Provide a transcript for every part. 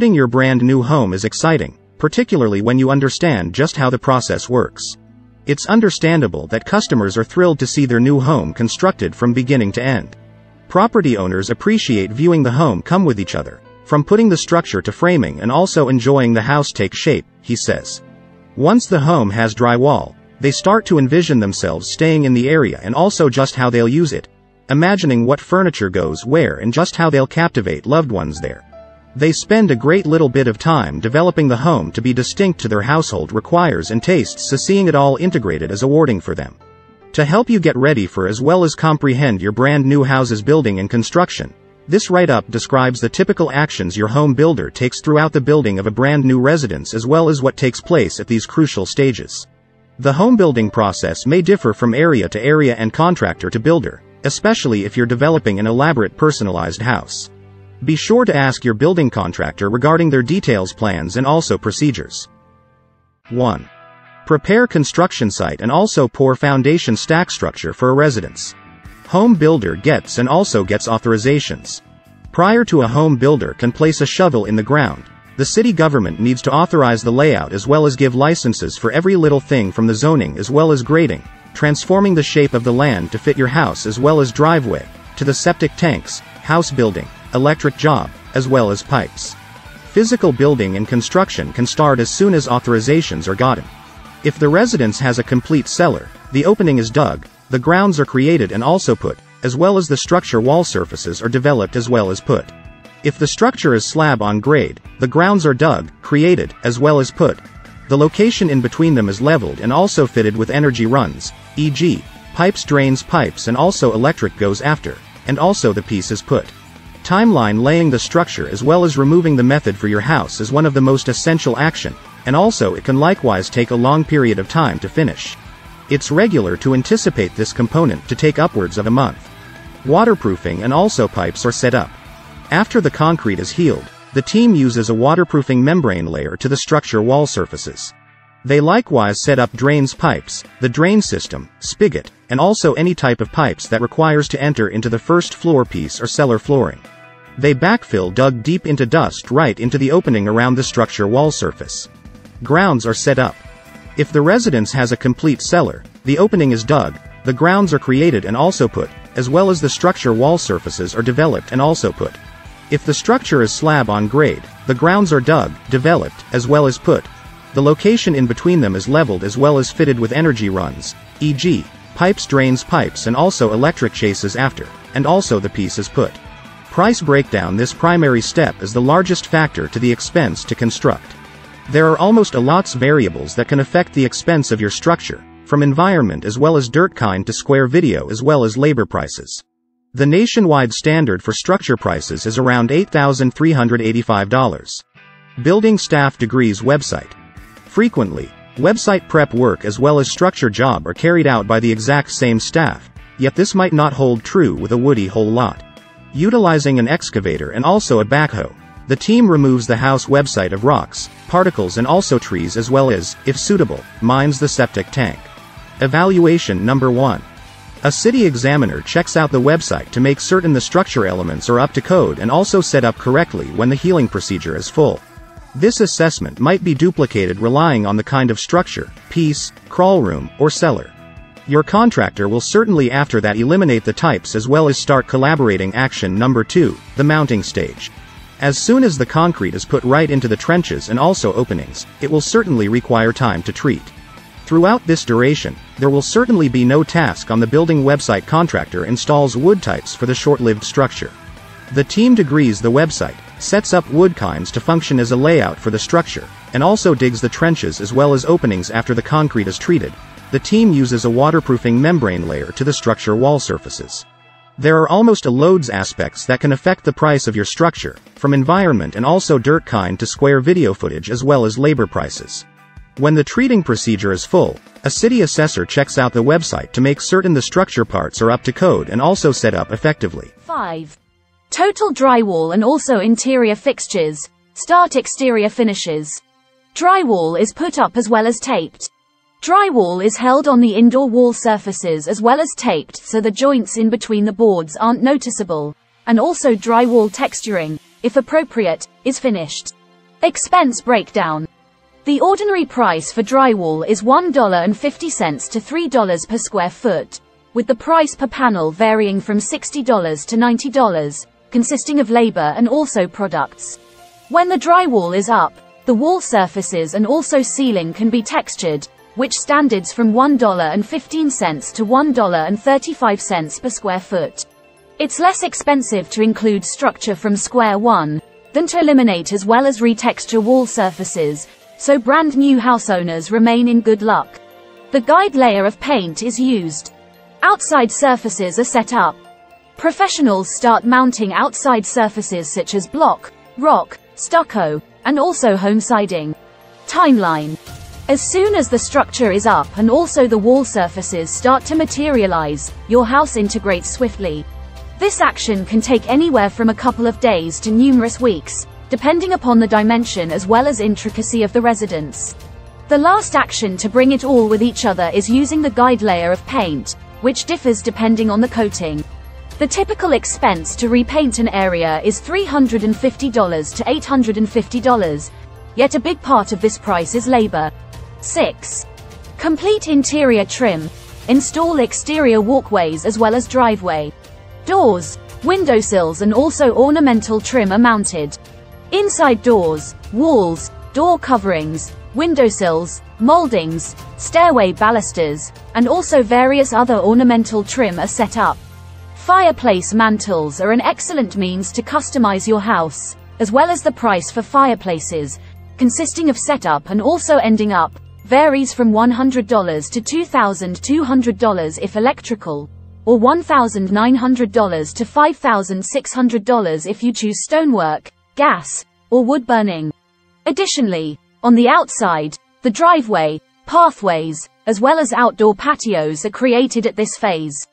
Building your brand new home is exciting, particularly when you understand just how the process works. It's understandable that customers are thrilled to see their new home constructed from beginning to end. Property owners appreciate viewing the home come with each other, from putting the structure to framing and also enjoying the house take shape, he says. Once the home has drywall, they start to envision themselves staying in the area and also just how they'll use it, imagining what furniture goes where and just how they'll captivate loved ones there. They spend a great little bit of time developing the home to be distinct to their household requires and tastes so seeing it all integrated is awarding for them. To help you get ready for as well as comprehend your brand new house's building and construction, this write-up describes the typical actions your home builder takes throughout the building of a brand new residence as well as what takes place at these crucial stages. The home building process may differ from area to area and contractor to builder, especially if you're developing an elaborate personalized house. Be sure to ask your building contractor regarding their details plans and also procedures. 1. Prepare construction site and also pour foundation stack structure for a residence. Home builder gets and also gets authorizations. Prior to a home builder can place a shovel in the ground, the city government needs to authorize the layout as well as give licenses for every little thing from the zoning as well as grading, transforming the shape of the land to fit your house as well as driveway, to the septic tanks, house building, electric job, as well as pipes. Physical building and construction can start as soon as authorizations are gotten. If the residence has a complete cellar, the opening is dug, the grounds are created and also put, as well as the structure wall surfaces are developed as well as put. If the structure is slab on grade, the grounds are dug, created, as well as put. The location in between them is leveled and also fitted with energy runs, e.g., pipes drains pipes and also electric goes after, and also the piece is put. Timeline laying the structure as well as removing the method for your house is one of the most essential action, and also it can likewise take a long period of time to finish. It's regular to anticipate this component to take upwards of a month. Waterproofing and also pipes are set up. After the concrete is healed, the team uses a waterproofing membrane layer to the structure wall surfaces. They likewise set up drains pipes, the drain system, spigot, and also any type of pipes that requires to enter into the first floor piece or cellar flooring. They backfill dug deep into dust right into the opening around the structure wall surface. Grounds are set up. If the residence has a complete cellar, the opening is dug, the grounds are created and also put, as well as the structure wall surfaces are developed and also put. If the structure is slab on grade, the grounds are dug, developed, as well as put, the location in between them is leveled as well as fitted with energy runs, e.g., pipes drains pipes and also electric chases after, and also the piece is put. Price breakdown This primary step is the largest factor to the expense to construct. There are almost a lots variables that can affect the expense of your structure, from environment as well as dirt kind to square video as well as labor prices. The nationwide standard for structure prices is around $8,385. Building Staff Degrees website. Frequently, website prep work as well as structure job are carried out by the exact same staff, yet this might not hold true with a woody whole lot. Utilizing an excavator and also a backhoe, the team removes the house website of rocks, particles and also trees as well as, if suitable, mines the septic tank. Evaluation number 1. A city examiner checks out the website to make certain the structure elements are up to code and also set up correctly when the healing procedure is full. This assessment might be duplicated relying on the kind of structure, piece, crawl room, or cellar. Your contractor will certainly after that eliminate the types as well as start collaborating action number 2, the mounting stage. As soon as the concrete is put right into the trenches and also openings, it will certainly require time to treat. Throughout this duration, there will certainly be no task on the building website contractor installs wood types for the short-lived structure. The team degrees the website, sets up wood kinds to function as a layout for the structure, and also digs the trenches as well as openings after the concrete is treated. The team uses a waterproofing membrane layer to the structure wall surfaces. There are almost a loads aspects that can affect the price of your structure, from environment and also dirt kind to square video footage as well as labor prices. When the treating procedure is full, a city assessor checks out the website to make certain the structure parts are up to code and also set up effectively. 5. Total drywall and also interior fixtures. Start exterior finishes. Drywall is put up as well as taped. Drywall is held on the indoor wall surfaces as well as taped so the joints in between the boards aren't noticeable. And also drywall texturing. if appropriate, is finished. Expense breakdown. The ordinary price for drywall is $1.50 to $3 per square foot, with the price per panel varying from $60 to $90, consisting of labor and also products. When the drywall is up, the wall surfaces and also ceiling can be textured, which standards from $1.15 to $1.35 per square foot. It's less expensive to include structure from square one than to eliminate as well as retexture wall surfaces, so brand new house owners remain in good luck. The guide layer of paint is used. Outside surfaces are set up. Professionals start mounting outside surfaces such as block, rock, stucco, and also home siding. Timeline. As soon as the structure is up and also the wall surfaces start to materialize, your house integrates swiftly. This action can take anywhere from a couple of days to numerous weeks, depending upon the dimension as well as intricacy of the residence. The last action to bring it all with each other is using the guide layer of paint, which differs depending on the coating. The typical expense to repaint an area is $350 to $850, yet a big part of this price is labor. 6. Complete interior trim. Install exterior walkways as well as driveway. Doors, windowsills and also ornamental trim are mounted. Inside doors, walls, door coverings, windowsills, moldings, stairway balusters, and also various other ornamental trim are set up. Fireplace mantles are an excellent means to customize your house, as well as the price for fireplaces, consisting of setup and also ending up, varies from $100 to $2,200 if electrical, or $1,900 to $5,600 if you choose stonework, gas, or wood burning. Additionally, on the outside, the driveway, pathways, as well as outdoor patios are created at this phase.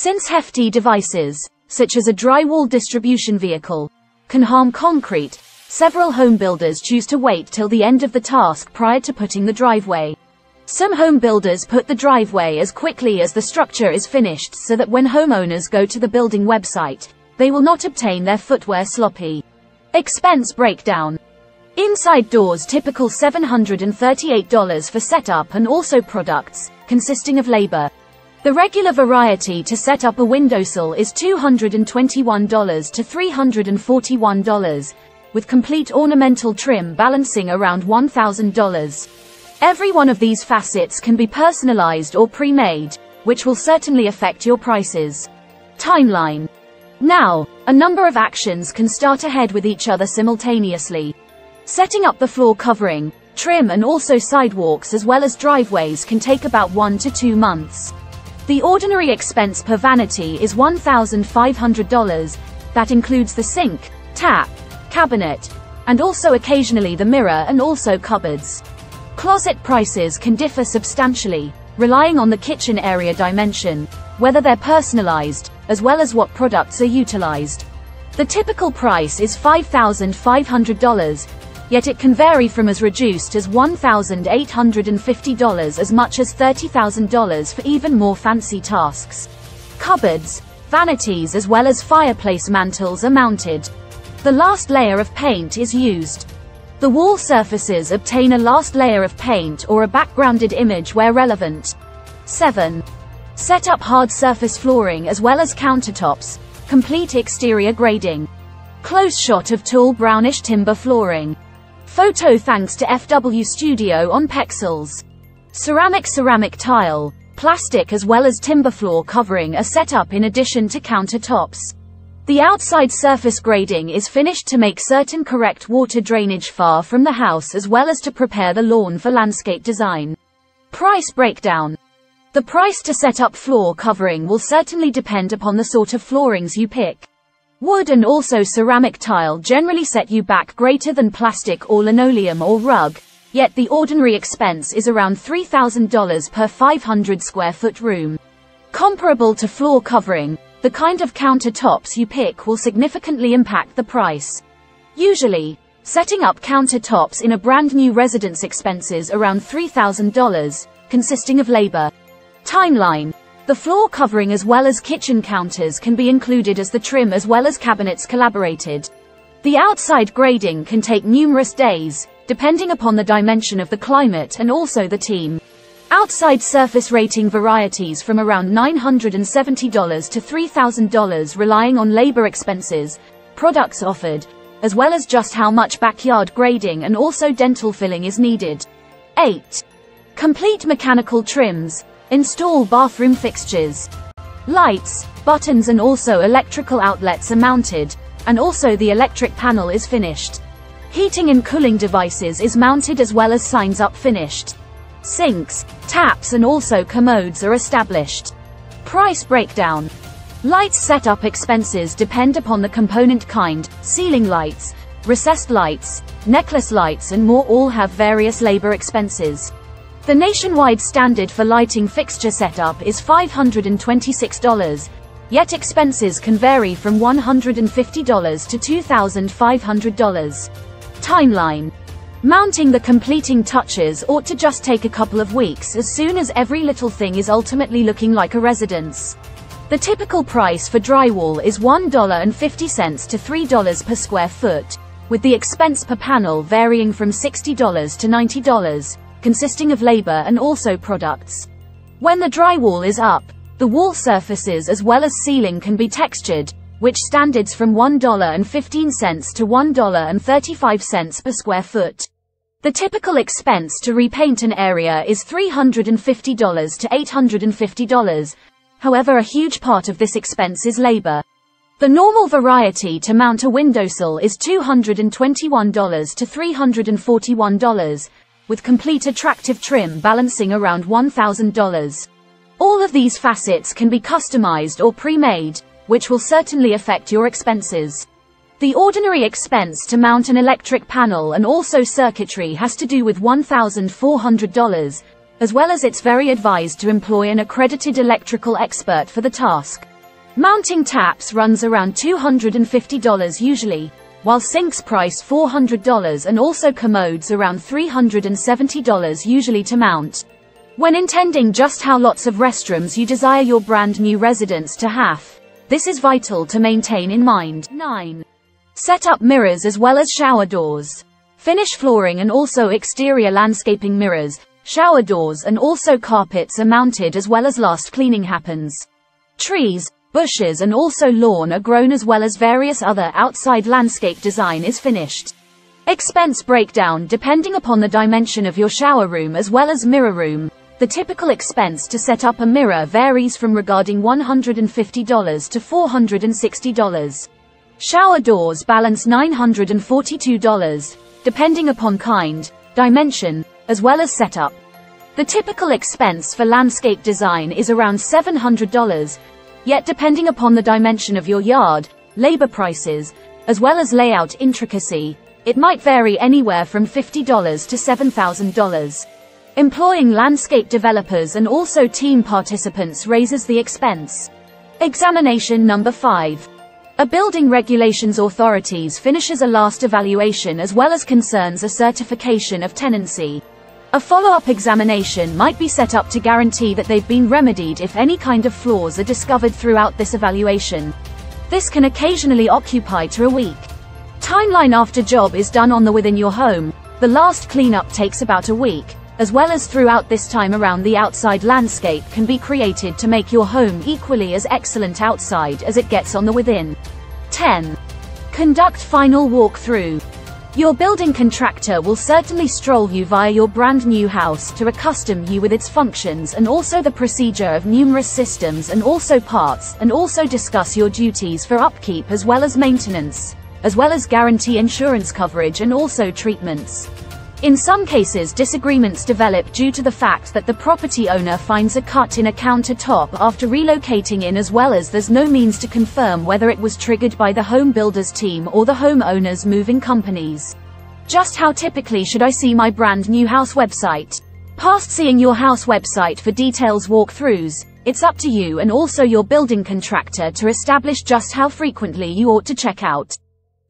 Since hefty devices, such as a drywall distribution vehicle, can harm concrete, several home builders choose to wait till the end of the task prior to putting the driveway. Some home builders put the driveway as quickly as the structure is finished so that when homeowners go to the building website, they will not obtain their footwear sloppy. Expense breakdown. Inside doors typical $738 for setup and also products, consisting of labor. The regular variety to set up a windowsill is $221 to $341, with complete ornamental trim balancing around $1,000. Every one of these facets can be personalized or pre-made, which will certainly affect your prices. Timeline. Now, a number of actions can start ahead with each other simultaneously. Setting up the floor covering, trim and also sidewalks as well as driveways can take about one to two months. The ordinary expense per vanity is $1,500. That includes the sink, tap, cabinet, and also occasionally the mirror and also cupboards. Closet prices can differ substantially, relying on the kitchen area dimension, whether they're personalized, as well as what products are utilized. The typical price is $5,500, yet it can vary from as reduced as $1,850 as much as $30,000 for even more fancy tasks. Cupboards, vanities as well as fireplace mantles are mounted. The last layer of paint is used. The wall surfaces obtain a last layer of paint or a backgrounded image where relevant. 7. Set up hard surface flooring as well as countertops. Complete exterior grading. Close shot of tall brownish timber flooring. Photo thanks to FW Studio on Pexels. Ceramic ceramic tile, plastic as well as timber floor covering are set up in addition to countertops. The outside surface grading is finished to make certain correct water drainage far from the house as well as to prepare the lawn for landscape design. Price breakdown. The price to set up floor covering will certainly depend upon the sort of floorings you pick. Wood and also ceramic tile generally set you back greater than plastic or linoleum or rug, yet the ordinary expense is around $3,000 per 500 square foot room. Comparable to floor covering, the kind of countertops you pick will significantly impact the price. Usually, setting up countertops in a brand new residence expenses around $3,000, consisting of labor, Timeline. The floor covering as well as kitchen counters can be included as the trim as well as cabinets collaborated. The outside grading can take numerous days, depending upon the dimension of the climate and also the team. Outside surface rating varieties from around $970 to $3,000 relying on labor expenses, products offered, as well as just how much backyard grading and also dental filling is needed. 8. Complete mechanical trims. Install bathroom fixtures. Lights, buttons and also electrical outlets are mounted, and also the electric panel is finished. Heating and cooling devices is mounted as well as signs up finished. Sinks, taps and also commodes are established. Price breakdown. Lights setup expenses depend upon the component kind, ceiling lights, recessed lights, necklace lights and more all have various labor expenses. The nationwide standard for lighting fixture setup is $526, yet expenses can vary from $150 to $2,500. Timeline. Mounting the completing touches ought to just take a couple of weeks as soon as every little thing is ultimately looking like a residence. The typical price for drywall is $1.50 to $3 per square foot, with the expense per panel varying from $60 to $90, consisting of labor and also products. When the drywall is up, the wall surfaces as well as ceiling can be textured, which standards from $1.15 to $1.35 per square foot. The typical expense to repaint an area is $350 to $850, However a huge part of this expense is labor. The normal variety to mount a windowsill is $221 to $341, with complete attractive trim balancing around $1,000. All of these facets can be customized or pre-made, which will certainly affect your expenses. The ordinary expense to mount an electric panel and also circuitry has to do with $1,400, as well as it's very advised to employ an accredited electrical expert for the task. Mounting taps runs around $250 usually, while sinks price $400 and also commodes around $370 usually to mount. When intending just how lots of restrooms you desire your brand new residence to have, this is vital to maintain in mind. 9. Set up mirrors as well as shower doors. Finish flooring and also exterior landscaping mirrors, Shower doors and also carpets are mounted as well as last cleaning happens. Trees, bushes and also lawn are grown as well as various other outside landscape design is finished. Expense breakdown depending upon the dimension of your shower room as well as mirror room. The typical expense to set up a mirror varies from regarding $150 to $460. Shower doors balance $942, depending upon kind, dimension, as well as setup. The typical expense for landscape design is around $700, yet depending upon the dimension of your yard, labor prices, as well as layout intricacy, it might vary anywhere from $50 to $7,000. Employing landscape developers and also team participants raises the expense. Examination number 5. A building regulations authorities finishes a last evaluation as well as concerns a certification of tenancy. A follow-up examination might be set up to guarantee that they've been remedied if any kind of flaws are discovered throughout this evaluation. This can occasionally occupy to a week. Timeline after job is done on the within your home, the last cleanup takes about a week, as well as throughout this time around the outside landscape can be created to make your home equally as excellent outside as it gets on the within. 10. Conduct final walkthrough. Your building contractor will certainly stroll you via your brand new house to accustom you with its functions and also the procedure of numerous systems and also parts and also discuss your duties for upkeep as well as maintenance, as well as guarantee insurance coverage and also treatments. In some cases disagreements develop due to the fact that the property owner finds a cut in a countertop after relocating in as well as there's no means to confirm whether it was triggered by the home builder's team or the homeowner's moving companies. Just how typically should I see my brand new house website? Past seeing your house website for details walkthroughs, it's up to you and also your building contractor to establish just how frequently you ought to check out.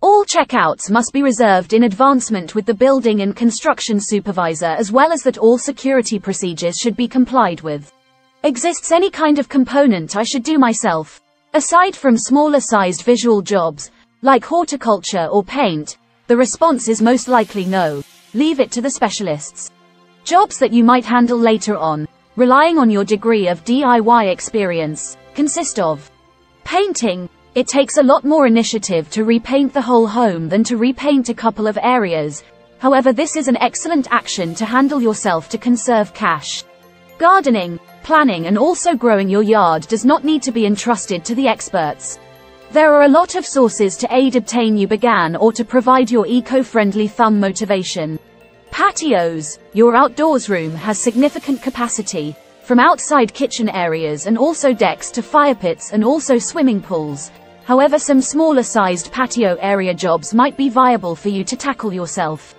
All checkouts must be reserved in advancement with the building and construction supervisor as well as that all security procedures should be complied with. Exists any kind of component I should do myself? Aside from smaller sized visual jobs, Like horticulture or paint, the response is most likely no. Leave it to the specialists. Jobs that you might handle later on, relying on your degree of DIY experience, consist of painting. It takes a lot more initiative to repaint the whole home than to repaint a couple of areas. However, this is an excellent action to handle yourself to conserve cash. Gardening, planning and also growing your yard does not need to be entrusted to the experts. There are a lot of sources to aid obtain you began or to provide your eco-friendly thumb motivation. Patios, your outdoors room has significant capacity, from outside kitchen areas and also decks to fire pits and also swimming pools. However some smaller sized patio area jobs might be viable for you to tackle yourself.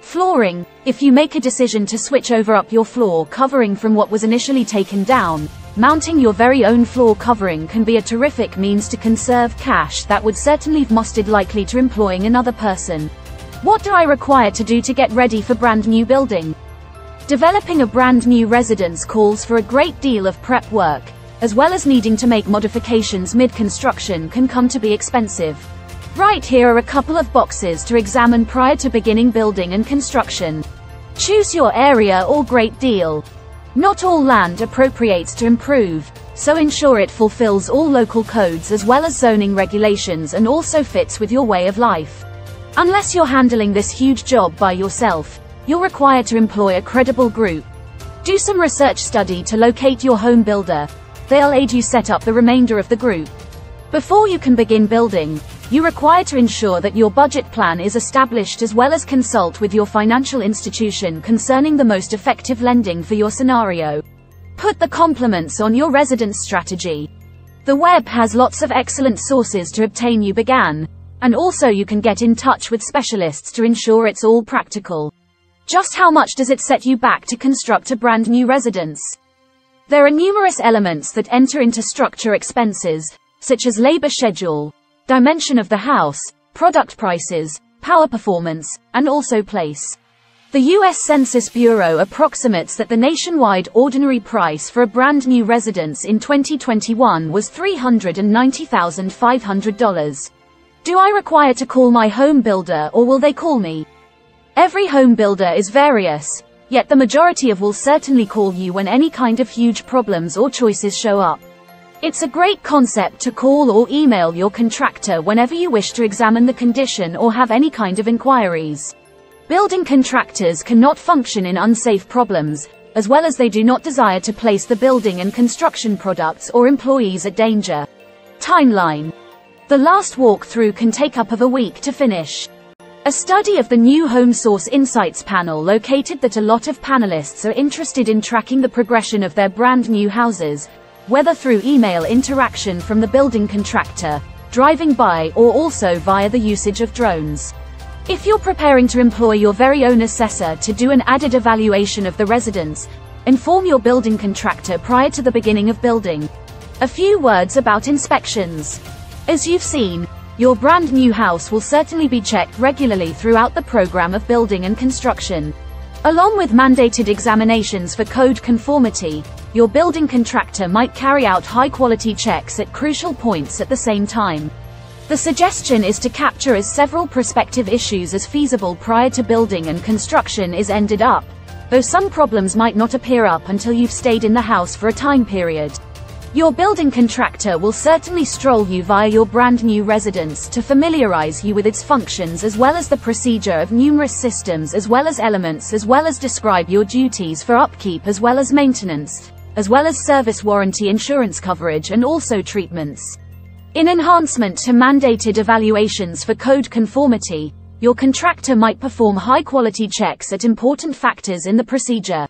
Flooring, if you make a decision to switch over up your floor covering from what was initially taken down, mounting your very own floor covering can be a terrific means to conserve cash that would certainly musted likely to employing another person. What do I require to do to get ready for brand new building? Developing a brand new residence calls for a great deal of prep work, as well as needing to make modifications mid-construction can come to be expensive. Right here are a couple of boxes to examine prior to beginning building and construction. Choose your area or great deal. Not all land appropriates to improve, so ensure it fulfills all local codes as well as zoning regulations and also fits with your way of life. Unless you're handling this huge job by yourself, you're required to employ a credible group. Do some research study to locate your home builder. They'll aid you set up the remainder of the group. Before you can begin building, you require to ensure that your budget plan is established as well as consult with your financial institution concerning the most effective lending for your scenario. Put the complements on your residence strategy. The web has lots of excellent sources to obtain you began, and also you can get in touch with specialists to ensure it's all practical. Just how much does it set you back to construct a brand new residence? There are numerous elements that enter into structure expenses, such as labor schedule, dimension of the house, product prices, power performance, and also place. The U.S. Census Bureau approximates that the nationwide ordinary price for a brand new residence in 2021 was $390,500. Do I require to call my home builder or will they call me? Every home builder is various, yet the majority of will certainly call you when any kind of huge problems or choices show up. It's a great concept to call or email your contractor whenever you wish to examine the condition or have any kind of inquiries. Building contractors cannot function in unsafe problems, as well as they do not desire to place the building and construction products or employees at danger. Timeline the last walkthrough can take up of a week to finish. A study of the new Home Source Insights panel located that a lot of panelists are interested in tracking the progression of their brand new houses, whether through email interaction from the building contractor, driving by or also via the usage of drones. If you're preparing to employ your very own assessor to do an added evaluation of the residence, inform your building contractor prior to the beginning of building. A few words about inspections. As you've seen, your brand new house will certainly be checked regularly throughout the program of building and construction. Along with mandated examinations for code conformity, your building contractor might carry out high-quality checks at crucial points at the same time. The suggestion is to capture as several prospective issues as feasible prior to building and construction is ended up, though some problems might not appear up until you've stayed in the house for a time period. Your building contractor will certainly stroll you via your brand new residence to familiarize you with its functions as well as the procedure of numerous systems as well as elements as well as describe your duties for upkeep as well as maintenance, as well as service warranty insurance coverage and also treatments. In enhancement to mandated evaluations for code conformity, your contractor might perform high-quality checks at important factors in the procedure.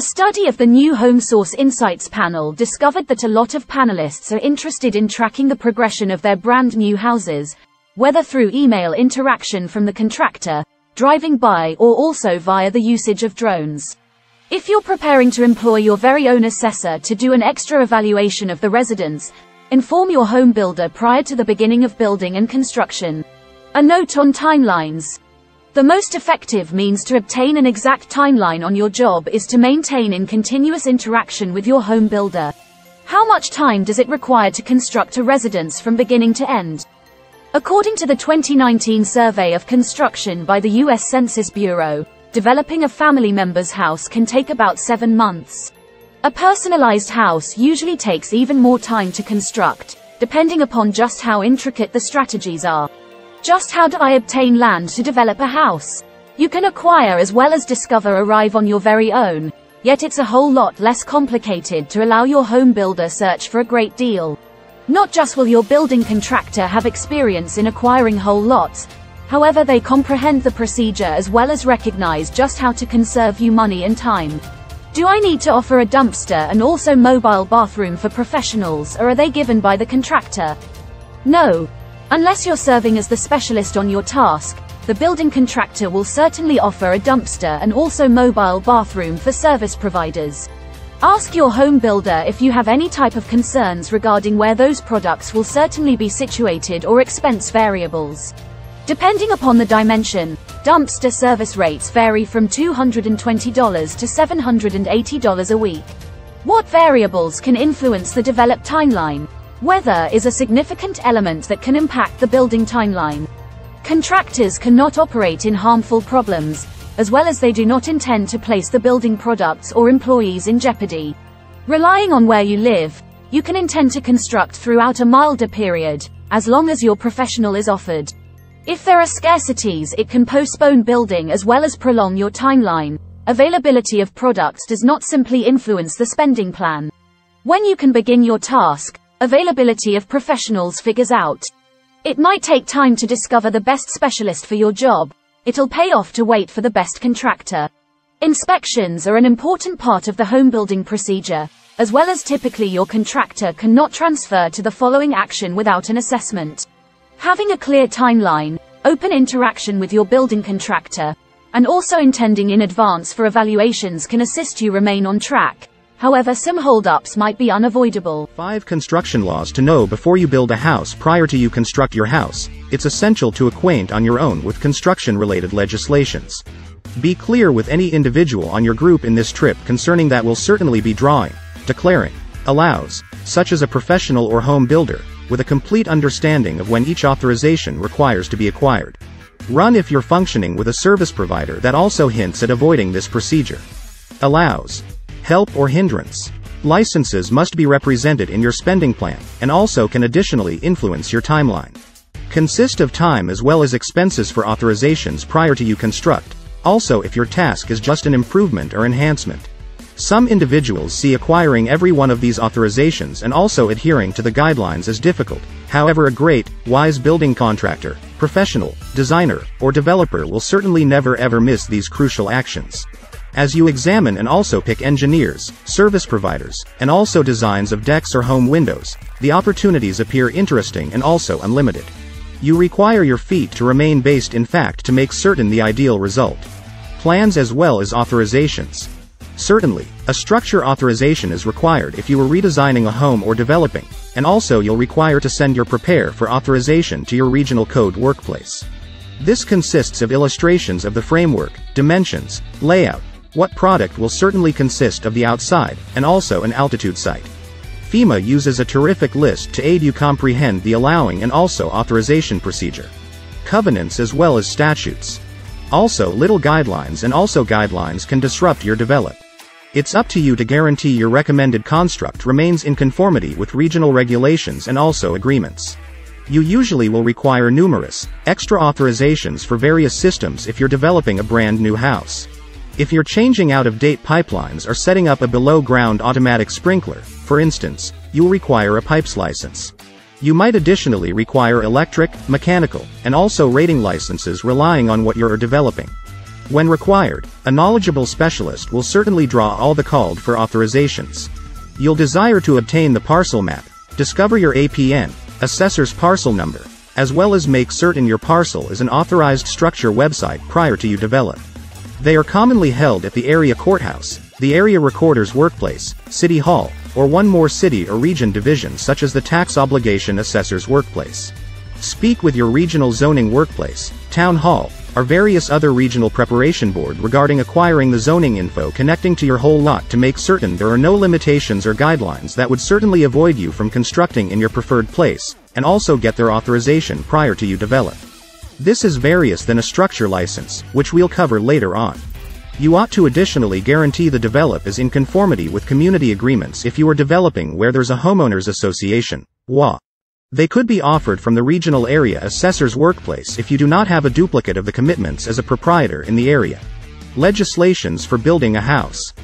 A study of the new Home Source Insights panel discovered that a lot of panelists are interested in tracking the progression of their brand new houses, whether through email interaction from the contractor, driving by or also via the usage of drones. If you're preparing to employ your very own assessor to do an extra evaluation of the residence, inform your home builder prior to the beginning of building and construction. A note on timelines. The most effective means to obtain an exact timeline on your job is to maintain in continuous interaction with your home builder. How much time does it require to construct a residence from beginning to end? According to the 2019 survey of construction by the U.S. Census Bureau, developing a family member's house can take about seven months. A personalized house usually takes even more time to construct, depending upon just how intricate the strategies are. Just how do I obtain land to develop a house? You can acquire as well as discover arrive on your very own, yet it's a whole lot less complicated to allow your home builder search for a great deal. Not just will your building contractor have experience in acquiring whole lots, however they comprehend the procedure as well as recognize just how to conserve you money and time. Do I need to offer a dumpster and also mobile bathroom for professionals or are they given by the contractor? No. Unless you're serving as the specialist on your task, the building contractor will certainly offer a dumpster and also mobile bathroom for service providers. Ask your home builder if you have any type of concerns regarding where those products will certainly be situated or expense variables. Depending upon the dimension, dumpster service rates vary from $220 to $780 a week. What variables can influence the developed timeline? Weather is a significant element that can impact the building timeline. Contractors cannot operate in harmful problems, as well as they do not intend to place the building products or employees in jeopardy. Relying on where you live, you can intend to construct throughout a milder period, as long as your professional is offered. If there are scarcities, it can postpone building as well as prolong your timeline. Availability of products does not simply influence the spending plan. When you can begin your task, availability of professionals figures out. It might take time to discover the best specialist for your job, It'll pay off to wait for the best contractor. Inspections are an important part of the home building procedure, as well as typically your contractor cannot transfer to the following action without an assessment. Having a clear timeline, open interaction with your building contractor, and also intending in advance for evaluations can assist you remain on track. However, some holdups might be unavoidable. 5 Construction laws to know before you build a house prior to you construct your house. It's essential to acquaint on your own with construction-related legislations. Be clear with any individual on your group in this trip concerning that will certainly be drawing, declaring, allows, such as a professional or home builder, with a complete understanding of when each authorization requires to be acquired. Run if you're functioning with a service provider that also hints at avoiding this procedure. Allows help or hindrance. Licenses must be represented in your spending plan, and also can additionally influence your timeline. Consist of time as well as expenses for authorizations prior to you construct, also if your task is just an improvement or enhancement. Some individuals see acquiring every one of these authorizations and also adhering to the guidelines as difficult. However a great, wise building contractor, professional, designer, or developer will certainly never ever miss these crucial actions. As you examine and also pick engineers, service providers, and also designs of decks or home windows, the opportunities appear interesting and also unlimited. You require your feet to remain based in fact to make certain the ideal result. Plans as well as authorizations. Certainly, a structure authorization is required if you are redesigning a home or developing, and also you'll require to send your prepare for authorization to your regional code workplace. This consists of illustrations of the framework, dimensions, layout, what product will certainly consist of the outside, and also an altitude site. FEMA uses a terrific list to aid you comprehend the allowing and also authorization procedure. Covenants as well as statutes. Also little guidelines and also guidelines can disrupt your develop. It's up to you to guarantee your recommended construct remains in conformity with regional regulations and also agreements. You usually will require numerous, extra authorizations for various systems if you're developing a brand new house. If you're changing out-of-date pipelines or setting up a below-ground automatic sprinkler, for instance, you'll require a pipes license. You might additionally require electric, mechanical, and also rating licenses relying on what you're developing. When required, a knowledgeable specialist will certainly draw all the called for authorizations. You'll desire to obtain the parcel map, discover your APN, assessor's parcel number, as well as make certain your parcel is an authorized structure website prior to you develop. They are commonly held at the area courthouse, the area recorder's workplace, city hall, or one more city or region division such as the tax obligation assessor's workplace. Speak with your regional zoning workplace, town hall, or various other regional preparation board regarding acquiring the zoning info connecting to your whole lot to make certain there are no limitations or guidelines that would certainly avoid you from constructing in your preferred place, and also get their authorization prior to you develop. This is various than a structure license, which we'll cover later on. You ought to additionally guarantee the develop is in conformity with community agreements if you are developing where there's a homeowners association, WA. They could be offered from the regional area assessor's workplace if you do not have a duplicate of the commitments as a proprietor in the area. Legislations for building a house.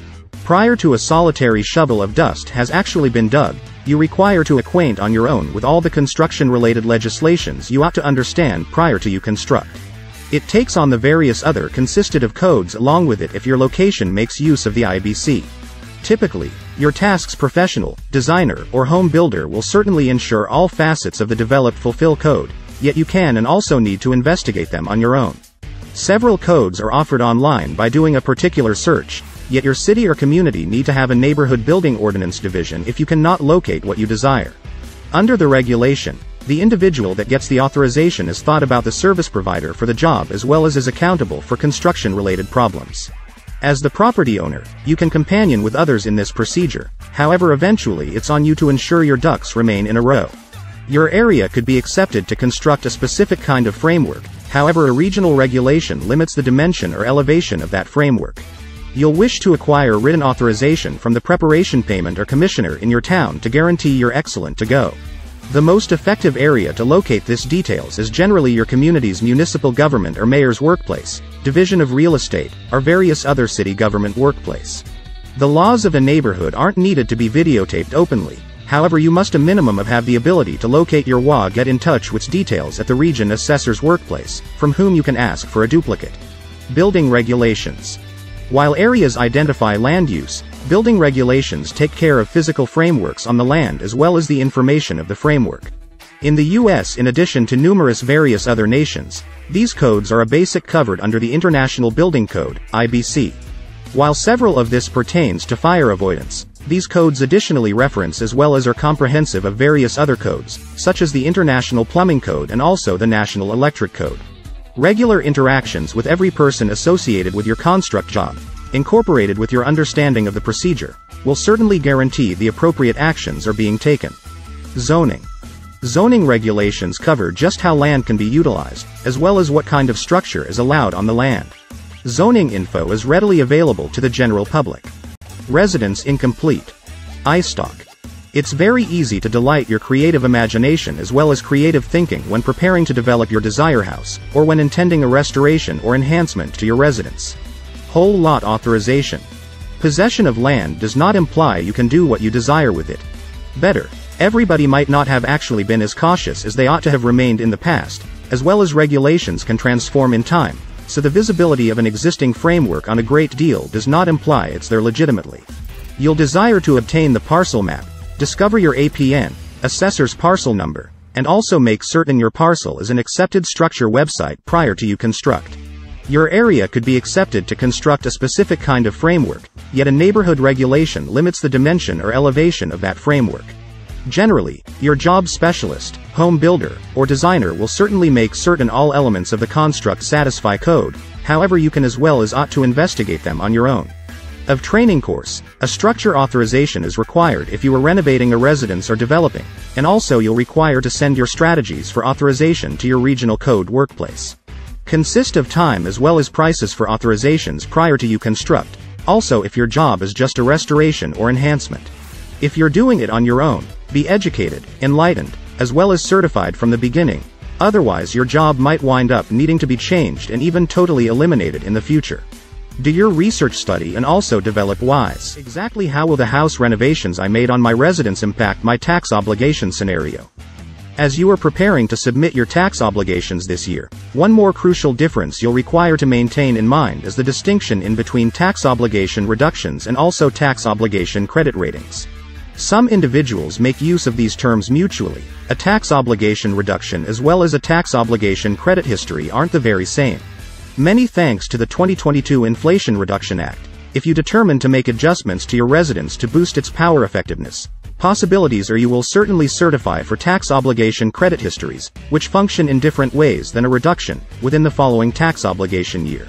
Prior to a solitary shovel of dust has actually been dug, you require to acquaint on your own with all the construction-related legislations you ought to understand prior to you construct. It takes on the various other consisted of codes along with it if your location makes use of the IBC. Typically, your task's professional, designer, or home builder will certainly ensure all facets of the developed fulfill code, yet you can and also need to investigate them on your own. Several codes are offered online by doing a particular search, yet your city or community need to have a neighborhood building ordinance division if you cannot locate what you desire. Under the regulation, the individual that gets the authorization is thought about the service provider for the job as well as is accountable for construction-related problems. As the property owner, you can companion with others in this procedure, however eventually it's on you to ensure your ducks remain in a row. Your area could be accepted to construct a specific kind of framework, however a regional regulation limits the dimension or elevation of that framework. You'll wish to acquire written authorization from the preparation payment or commissioner in your town to guarantee you're excellent to go. The most effective area to locate this details is generally your community's municipal government or mayor's workplace, division of real estate, or various other city government workplace. The laws of a neighborhood aren't needed to be videotaped openly, however you must a minimum of have the ability to locate your WA get in touch with details at the region assessor's workplace, from whom you can ask for a duplicate. Building regulations. While areas identify land use, Building regulations take care of physical frameworks on the land as well as the information of the framework. In the US in addition to numerous various other nations, these codes are a basic covered under the International Building Code, IBC. While several of this pertains to fire avoidance, these codes additionally reference as well as are comprehensive of various other codes, such as the International Plumbing Code and also the National Electric Code. Regular interactions with every person associated with your construct job, incorporated with your understanding of the procedure, will certainly guarantee the appropriate actions are being taken. Zoning. Zoning regulations cover just how land can be utilized, as well as what kind of structure is allowed on the land. Zoning info is readily available to the general public. Residence incomplete. iStock. It's very easy to delight your creative imagination as well as creative thinking when preparing to develop your desire house, or when intending a restoration or enhancement to your residence. Whole lot authorization. Possession of land does not imply you can do what you desire with it. Better, everybody might not have actually been as cautious as they ought to have remained in the past, as well as regulations can transform in time, so the visibility of an existing framework on a great deal does not imply it's there legitimately. You'll desire to obtain the parcel map, discover your APN, assessor's parcel number, and also make certain your parcel is an accepted structure website prior to you construct. Your area could be accepted to construct a specific kind of framework, yet a neighborhood regulation limits the dimension or elevation of that framework. Generally, your job specialist, home builder, or designer will certainly make certain all elements of the construct satisfy code, however you can as well as ought to investigate them on your own. Of training course, a structure authorization is required if you are renovating a residence or developing, and also you'll require to send your strategies for authorization to your regional code workplace consist of time as well as prices for authorizations prior to you construct, also if your job is just a restoration or enhancement. If you're doing it on your own, be educated, enlightened, as well as certified from the beginning, otherwise your job might wind up needing to be changed and even totally eliminated in the future. Do your research study and also develop wise. Exactly how will the house renovations I made on my residence impact my tax obligation scenario? As you are preparing to submit your tax obligations this year, one more crucial difference you'll require to maintain in mind is the distinction in between tax obligation reductions and also tax obligation credit ratings. Some individuals make use of these terms mutually. A tax obligation reduction as well as a tax obligation credit history aren't the very same. Many thanks to the 2022 Inflation Reduction Act, if you determine to make adjustments to your residence to boost its power effectiveness, Possibilities are you will certainly certify for tax obligation credit histories, which function in different ways than a reduction, within the following tax obligation year.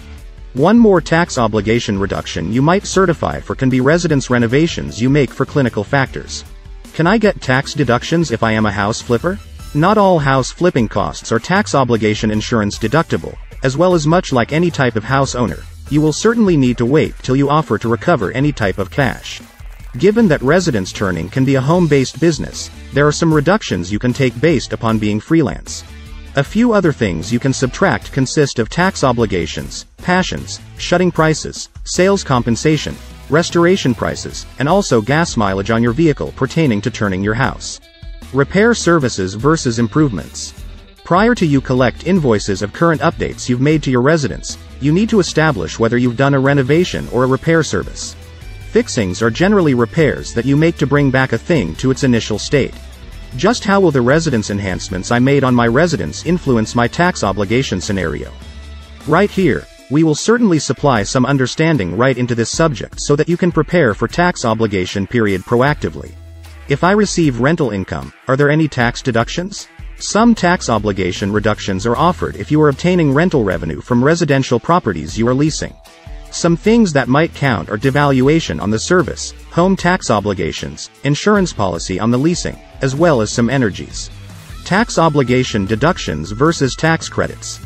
One more tax obligation reduction you might certify for can be residence renovations you make for clinical factors. Can I get tax deductions if I am a house flipper? Not all house flipping costs are tax obligation insurance deductible, as well as much like any type of house owner, you will certainly need to wait till you offer to recover any type of cash. Given that residence turning can be a home-based business, there are some reductions you can take based upon being freelance. A few other things you can subtract consist of tax obligations, passions, shutting prices, sales compensation, restoration prices, and also gas mileage on your vehicle pertaining to turning your house. Repair services versus improvements. Prior to you collect invoices of current updates you've made to your residence, you need to establish whether you've done a renovation or a repair service. Fixings are generally repairs that you make to bring back a thing to its initial state. Just how will the residence enhancements I made on my residence influence my tax obligation scenario? Right here, we will certainly supply some understanding right into this subject so that you can prepare for tax obligation period proactively. If I receive rental income, are there any tax deductions? Some tax obligation reductions are offered if you are obtaining rental revenue from residential properties you are leasing. Some things that might count are devaluation on the service, home tax obligations, insurance policy on the leasing, as well as some energies. Tax obligation deductions versus tax credits.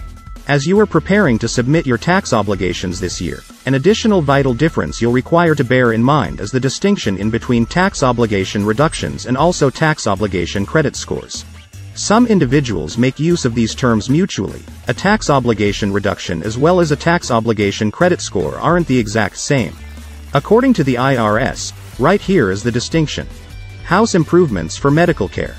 As you are preparing to submit your tax obligations this year, an additional vital difference you'll require to bear in mind is the distinction in between tax obligation reductions and also tax obligation credit scores. Some individuals make use of these terms mutually. A tax obligation reduction as well as a tax obligation credit score aren't the exact same. According to the IRS, right here is the distinction. House improvements for medical care.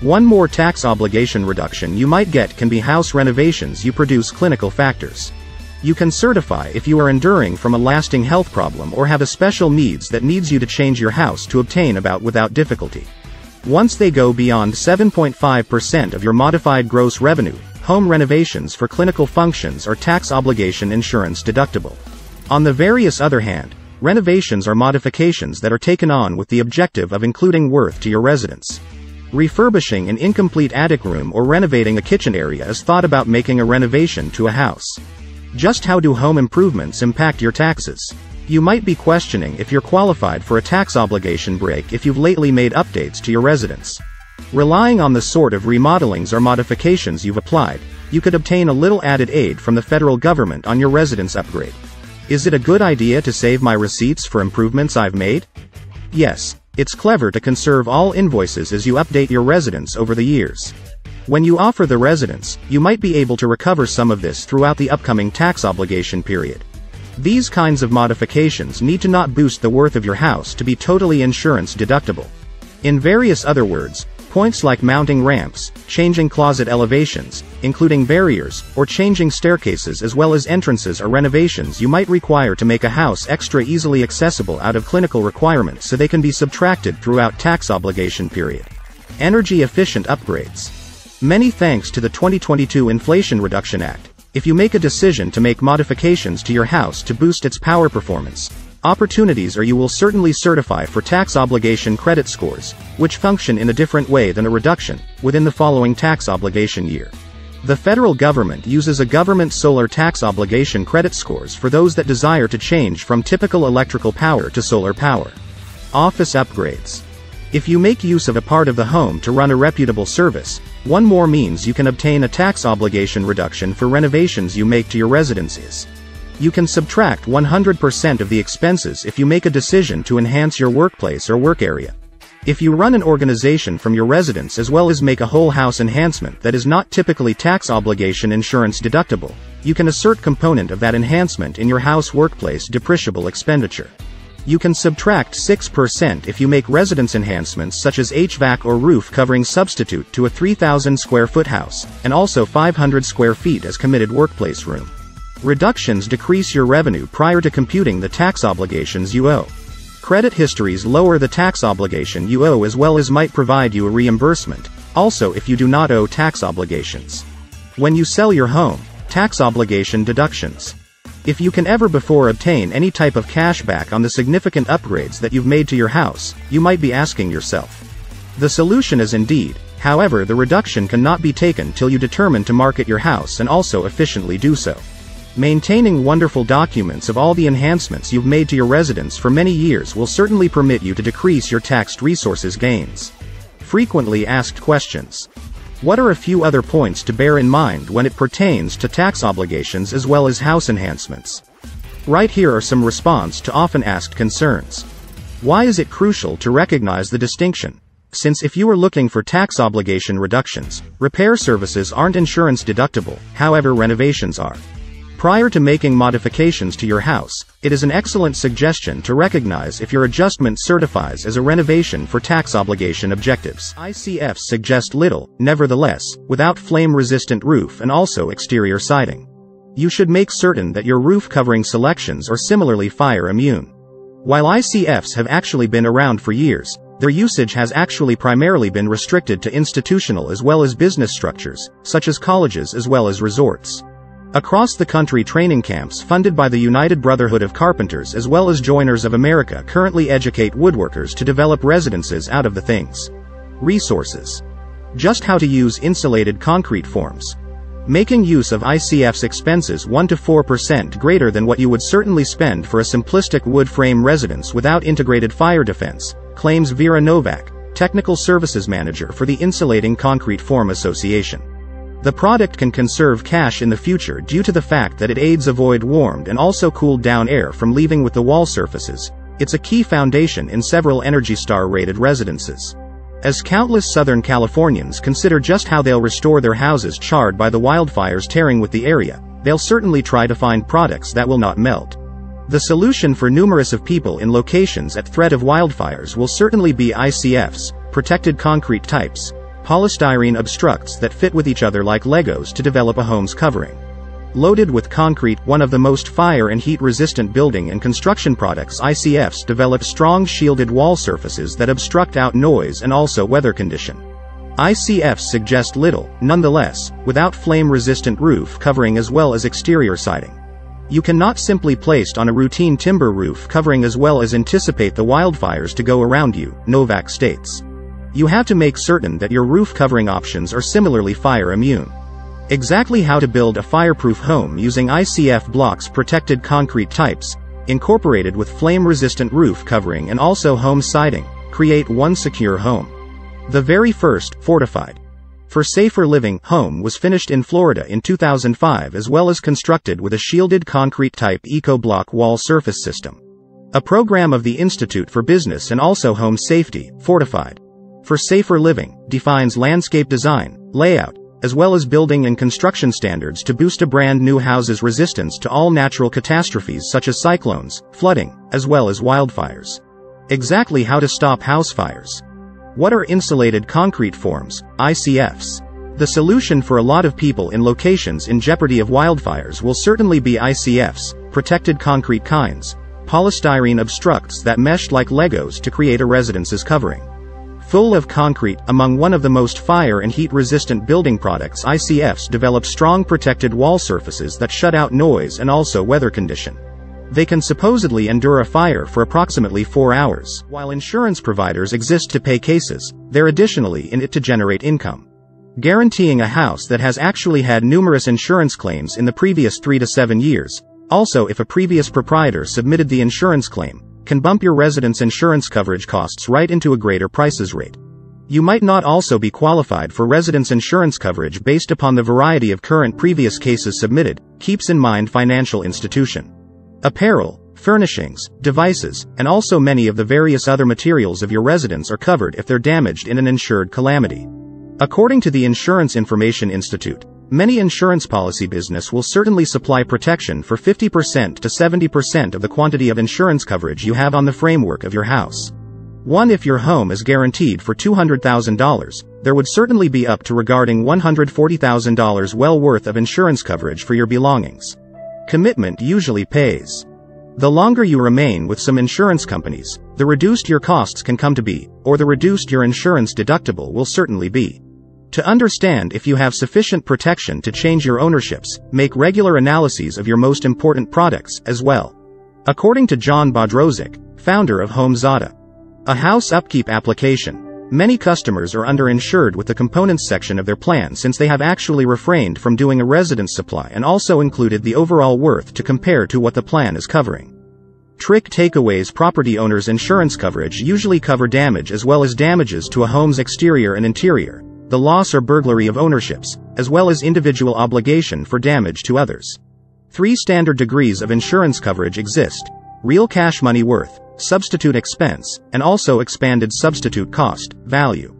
One more tax obligation reduction you might get can be house renovations you produce clinical factors. You can certify if you are enduring from a lasting health problem or have a special needs that needs you to change your house to obtain about without difficulty. Once they go beyond 7.5% of your modified gross revenue, home renovations for clinical functions are tax obligation insurance deductible. On the various other hand, renovations are modifications that are taken on with the objective of including worth to your residence. Refurbishing an incomplete attic room or renovating a kitchen area is thought about making a renovation to a house. Just how do home improvements impact your taxes? You might be questioning if you're qualified for a tax obligation break if you've lately made updates to your residence. Relying on the sort of remodelings or modifications you've applied, you could obtain a little added aid from the federal government on your residence upgrade. Is it a good idea to save my receipts for improvements I've made? Yes, it's clever to conserve all invoices as you update your residence over the years. When you offer the residence, you might be able to recover some of this throughout the upcoming tax obligation period. These kinds of modifications need to not boost the worth of your house to be totally insurance deductible. In various other words, Points like mounting ramps, changing closet elevations, including barriers, or changing staircases as well as entrances or renovations you might require to make a house extra easily accessible out of clinical requirements so they can be subtracted throughout tax obligation period. Energy efficient upgrades. Many thanks to the 2022 Inflation Reduction Act, if you make a decision to make modifications to your house to boost its power performance, Opportunities are you will certainly certify for tax obligation credit scores, which function in a different way than a reduction, within the following tax obligation year. The federal government uses a government solar tax obligation credit scores for those that desire to change from typical electrical power to solar power. Office upgrades. If you make use of a part of the home to run a reputable service, one more means you can obtain a tax obligation reduction for renovations you make to your residences. You can subtract 100% of the expenses if you make a decision to enhance your workplace or work area. If you run an organization from your residence as well as make a whole house enhancement that is not typically tax obligation insurance deductible, you can assert component of that enhancement in your house workplace depreciable expenditure. You can subtract 6% if you make residence enhancements such as HVAC or roof covering substitute to a 3000 square foot house, and also 500 square feet as committed workplace room. Reductions decrease your revenue prior to computing the tax obligations you owe. Credit histories lower the tax obligation you owe as well as might provide you a reimbursement, also if you do not owe tax obligations. When you sell your home, tax obligation deductions. If you can ever before obtain any type of cash back on the significant upgrades that you've made to your house, you might be asking yourself. The solution is indeed, however the reduction cannot be taken till you determine to market your house and also efficiently do so. Maintaining wonderful documents of all the enhancements you've made to your residence for many years will certainly permit you to decrease your taxed resources gains. Frequently asked questions. What are a few other points to bear in mind when it pertains to tax obligations as well as house enhancements? Right here are some response to often asked concerns. Why is it crucial to recognize the distinction? Since if you are looking for tax obligation reductions, repair services aren't insurance deductible, however renovations are. Prior to making modifications to your house, it is an excellent suggestion to recognize if your adjustment certifies as a renovation for tax obligation objectives. ICFs suggest little, nevertheless, without flame-resistant roof and also exterior siding. You should make certain that your roof covering selections are similarly fire immune. While ICFs have actually been around for years, their usage has actually primarily been restricted to institutional as well as business structures, such as colleges as well as resorts. Across the country training camps funded by the United Brotherhood of Carpenters as well as Joiners of America currently educate woodworkers to develop residences out of the things. Resources. Just how to use insulated concrete forms. Making use of ICF's expenses 1 to 4% greater than what you would certainly spend for a simplistic wood frame residence without integrated fire defense, claims Vera Novak, Technical Services Manager for the Insulating Concrete Form Association. The product can conserve cash in the future due to the fact that it aids avoid warmed and also cooled down air from leaving with the wall surfaces. It's a key foundation in several Energy Star rated residences. As countless Southern Californians consider just how they'll restore their houses charred by the wildfires tearing with the area, they'll certainly try to find products that will not melt. The solution for numerous of people in locations at threat of wildfires will certainly be ICFs, protected concrete types, polystyrene obstructs that fit with each other like Legos to develop a home's covering. Loaded with concrete, one of the most fire and heat resistant building and construction products ICFs develop strong shielded wall surfaces that obstruct out noise and also weather condition. ICFs suggest little, nonetheless, without flame resistant roof covering as well as exterior siding. You cannot simply placed on a routine timber roof covering as well as anticipate the wildfires to go around you, Novak states. You have to make certain that your roof covering options are similarly fire immune. Exactly how to build a fireproof home using ICF blocks protected concrete types, incorporated with flame-resistant roof covering and also home siding, create one secure home. The very first, fortified, for Safer Living home was finished in Florida in 2005 as well as constructed with a shielded concrete type eco-block wall surface system. A program of the Institute for Business and also Home Safety, Fortified for safer living, defines landscape design, layout, as well as building and construction standards to boost a brand new house's resistance to all natural catastrophes such as cyclones, flooding, as well as wildfires. Exactly how to stop house fires. What are insulated concrete forms, ICFs? The solution for a lot of people in locations in jeopardy of wildfires will certainly be ICFs, protected concrete kinds, polystyrene obstructs that meshed like Legos to create a residence's covering. Full of concrete, among one of the most fire and heat resistant building products ICFs develop strong protected wall surfaces that shut out noise and also weather condition. They can supposedly endure a fire for approximately 4 hours. While insurance providers exist to pay cases, they're additionally in it to generate income. Guaranteeing a house that has actually had numerous insurance claims in the previous 3 to 7 years. Also if a previous proprietor submitted the insurance claim, can bump your residence insurance coverage costs right into a greater prices rate. You might not also be qualified for residence insurance coverage based upon the variety of current previous cases submitted, keeps in mind financial institution. Apparel, furnishings, devices, and also many of the various other materials of your residence are covered if they're damaged in an insured calamity. According to the Insurance Information Institute, Many insurance policy business will certainly supply protection for 50% to 70% of the quantity of insurance coverage you have on the framework of your house. One if your home is guaranteed for $200,000, there would certainly be up to regarding $140,000 well worth of insurance coverage for your belongings. Commitment usually pays. The longer you remain with some insurance companies, the reduced your costs can come to be, or the reduced your insurance deductible will certainly be. To understand if you have sufficient protection to change your ownerships, make regular analyses of your most important products as well. According to John Bodrozic, founder of HomeZada, a house upkeep application, many customers are underinsured with the components section of their plan since they have actually refrained from doing a residence supply and also included the overall worth to compare to what the plan is covering. Trick takeaways property owners insurance coverage usually cover damage as well as damages to a home's exterior and interior, the loss or burglary of ownerships, as well as individual obligation for damage to others. Three standard degrees of insurance coverage exist. Real cash money worth, substitute expense, and also expanded substitute cost, value.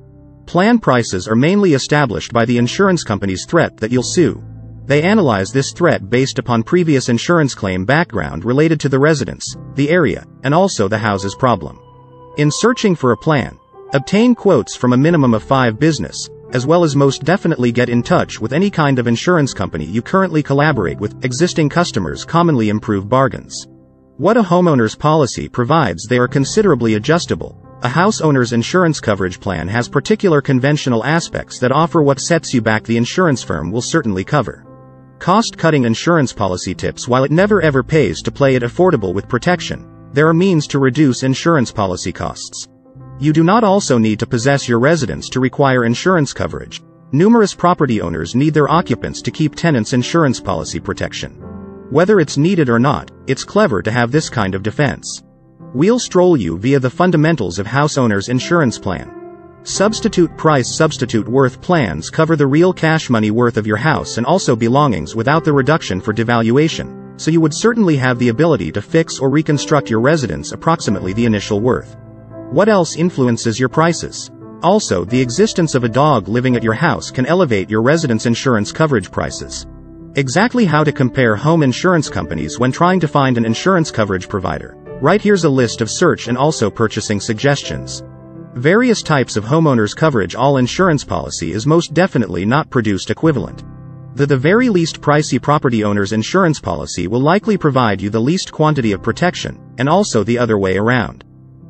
Plan prices are mainly established by the insurance company's threat that you'll sue. They analyze this threat based upon previous insurance claim background related to the residence, the area, and also the house's problem. In searching for a plan, obtain quotes from a minimum of five business, as well as most definitely get in touch with any kind of insurance company you currently collaborate with. Existing customers commonly improve bargains. What a homeowner's policy provides they are considerably adjustable. A house owner's insurance coverage plan has particular conventional aspects that offer what sets you back the insurance firm will certainly cover. Cost-cutting insurance policy tips While it never ever pays to play it affordable with protection, there are means to reduce insurance policy costs. You do not also need to possess your residence to require insurance coverage. Numerous property owners need their occupants to keep tenants' insurance policy protection. Whether it's needed or not, it's clever to have this kind of defense. We'll stroll you via the fundamentals of house owners' insurance plan. Substitute price substitute worth plans cover the real cash money worth of your house and also belongings without the reduction for devaluation, so you would certainly have the ability to fix or reconstruct your residence approximately the initial worth. What else influences your prices? Also, the existence of a dog living at your house can elevate your residence insurance coverage prices. Exactly how to compare home insurance companies when trying to find an insurance coverage provider. Right here's a list of search and also purchasing suggestions. Various types of homeowners coverage All insurance policy is most definitely not produced equivalent. The the very least pricey property owner's insurance policy will likely provide you the least quantity of protection, and also the other way around.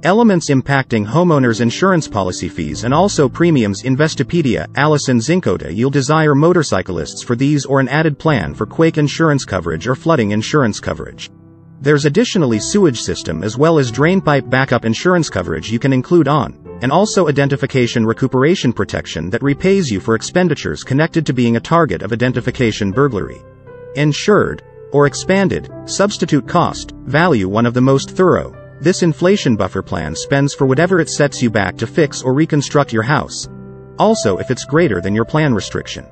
Elements impacting homeowners insurance policy fees and also premiums Investopedia, Allison Zinkota You'll desire motorcyclists for these or an added plan for quake insurance coverage or flooding insurance coverage. There's additionally sewage system as well as drainpipe backup insurance coverage you can include on, and also identification recuperation protection that repays you for expenditures connected to being a target of identification burglary. Insured, or expanded, substitute cost, value one of the most thorough. This inflation buffer plan spends for whatever it sets you back to fix or reconstruct your house. Also if it's greater than your plan restriction.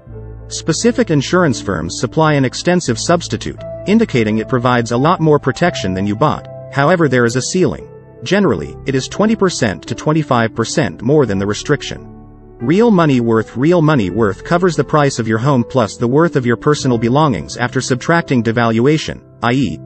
Specific insurance firms supply an extensive substitute, indicating it provides a lot more protection than you bought. However there is a ceiling. Generally, it is 20% to 25% more than the restriction. Real money worth Real money worth covers the price of your home plus the worth of your personal belongings after subtracting devaluation, i.e.,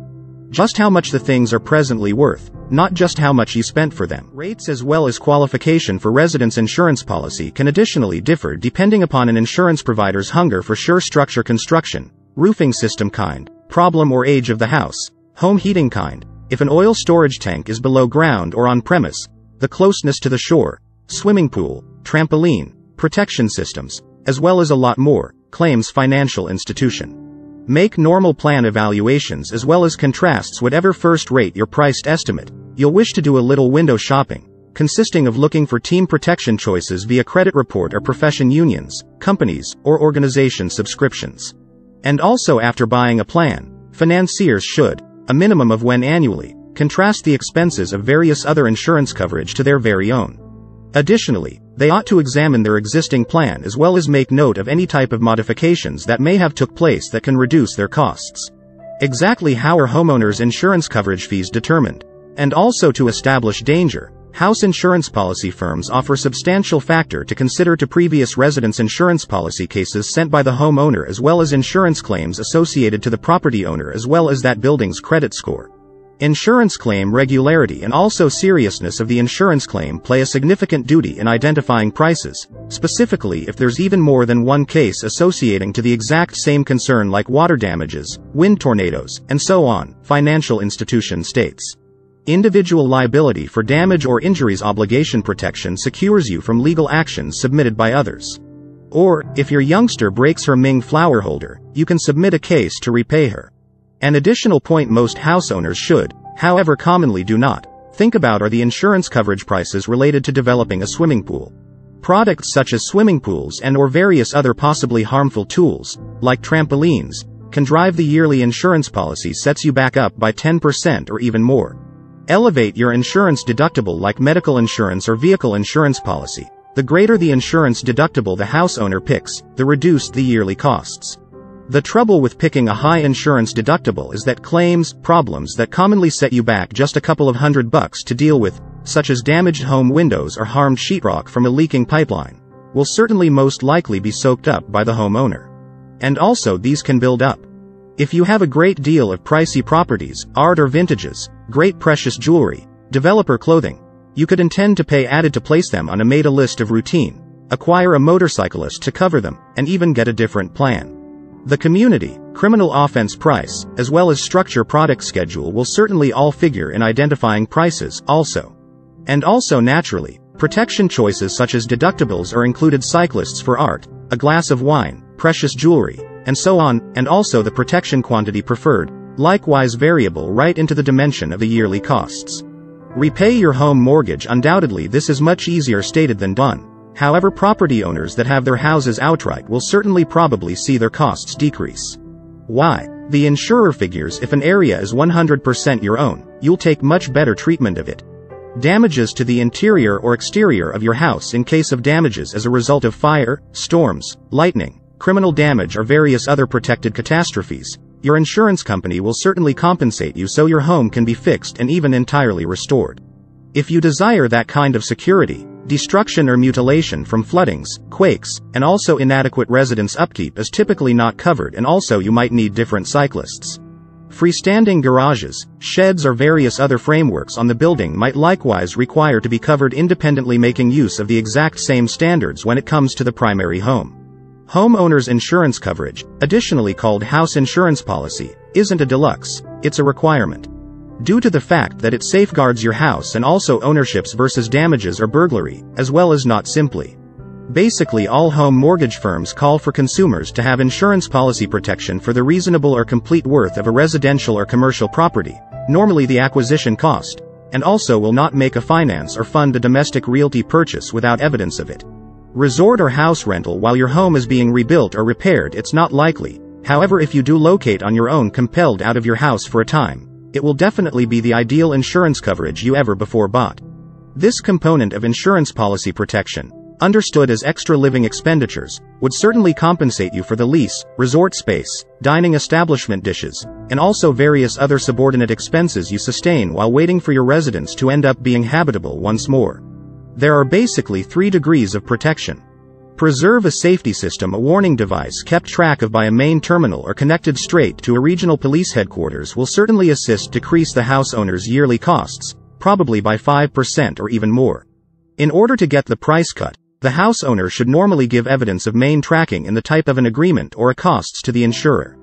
just how much the things are presently worth, not just how much you spent for them. Rates as well as qualification for residence insurance policy can additionally differ depending upon an insurance provider's hunger for sure structure construction, roofing system kind, problem or age of the house, home heating kind, if an oil storage tank is below ground or on premise, the closeness to the shore, swimming pool, trampoline, protection systems, as well as a lot more, claims financial institution. Make normal plan evaluations as well as contrasts whatever first rate your priced estimate. You'll wish to do a little window shopping, consisting of looking for team protection choices via credit report or profession unions, companies, or organization subscriptions. And also after buying a plan, financiers should, a minimum of when annually, contrast the expenses of various other insurance coverage to their very own. Additionally, they ought to examine their existing plan as well as make note of any type of modifications that may have took place that can reduce their costs. Exactly how are homeowners insurance coverage fees determined? And also to establish danger, house insurance policy firms offer substantial factor to consider to previous residence insurance policy cases sent by the homeowner as well as insurance claims associated to the property owner as well as that building's credit score. Insurance claim regularity and also seriousness of the insurance claim play a significant duty in identifying prices, specifically if there's even more than one case associating to the exact same concern like water damages, wind tornadoes, and so on, financial institution states. Individual liability for damage or injuries obligation protection secures you from legal actions submitted by others. Or, if your youngster breaks her Ming flower holder, you can submit a case to repay her. An additional point most house owners should, however commonly do not, think about are the insurance coverage prices related to developing a swimming pool. Products such as swimming pools and or various other possibly harmful tools, like trampolines, can drive the yearly insurance policy sets you back up by 10% or even more. Elevate your insurance deductible like medical insurance or vehicle insurance policy. The greater the insurance deductible the house owner picks, the reduced the yearly costs. The trouble with picking a high insurance deductible is that claims, problems that commonly set you back just a couple of hundred bucks to deal with, such as damaged home windows or harmed sheetrock from a leaking pipeline, will certainly most likely be soaked up by the homeowner. And also these can build up. If you have a great deal of pricey properties, art or vintages, great precious jewelry, developer clothing, you could intend to pay added to place them on a made a list of routine, acquire a motorcyclist to cover them, and even get a different plan. The community, criminal offense price, as well as structure product schedule will certainly all figure in identifying prices, also. And also naturally, protection choices such as deductibles are included cyclists for art, a glass of wine, precious jewelry, and so on, and also the protection quantity preferred, likewise variable right into the dimension of the yearly costs. Repay your home mortgage undoubtedly this is much easier stated than done. However property owners that have their houses outright will certainly probably see their costs decrease. Why? The insurer figures if an area is 100% your own, you'll take much better treatment of it. Damages to the interior or exterior of your house in case of damages as a result of fire, storms, lightning, criminal damage or various other protected catastrophes, your insurance company will certainly compensate you so your home can be fixed and even entirely restored. If you desire that kind of security, Destruction or mutilation from floodings, quakes, and also inadequate residence upkeep is typically not covered and also you might need different cyclists. Freestanding garages, sheds or various other frameworks on the building might likewise require to be covered independently making use of the exact same standards when it comes to the primary home. Homeowner's insurance coverage, additionally called house insurance policy, isn't a deluxe, it's a requirement due to the fact that it safeguards your house and also ownerships versus damages or burglary, as well as not simply. Basically all home mortgage firms call for consumers to have insurance policy protection for the reasonable or complete worth of a residential or commercial property, normally the acquisition cost, and also will not make a finance or fund a domestic realty purchase without evidence of it. Resort or house rental while your home is being rebuilt or repaired it's not likely, however if you do locate on your own compelled out of your house for a time, it will definitely be the ideal insurance coverage you ever before bought. This component of insurance policy protection, understood as extra living expenditures, would certainly compensate you for the lease, resort space, dining establishment dishes, and also various other subordinate expenses you sustain while waiting for your residence to end up being habitable once more. There are basically three degrees of protection. Preserve a safety system a warning device kept track of by a main terminal or connected straight to a regional police headquarters will certainly assist decrease the house owner's yearly costs, probably by 5% or even more. In order to get the price cut, the house owner should normally give evidence of main tracking in the type of an agreement or a costs to the insurer.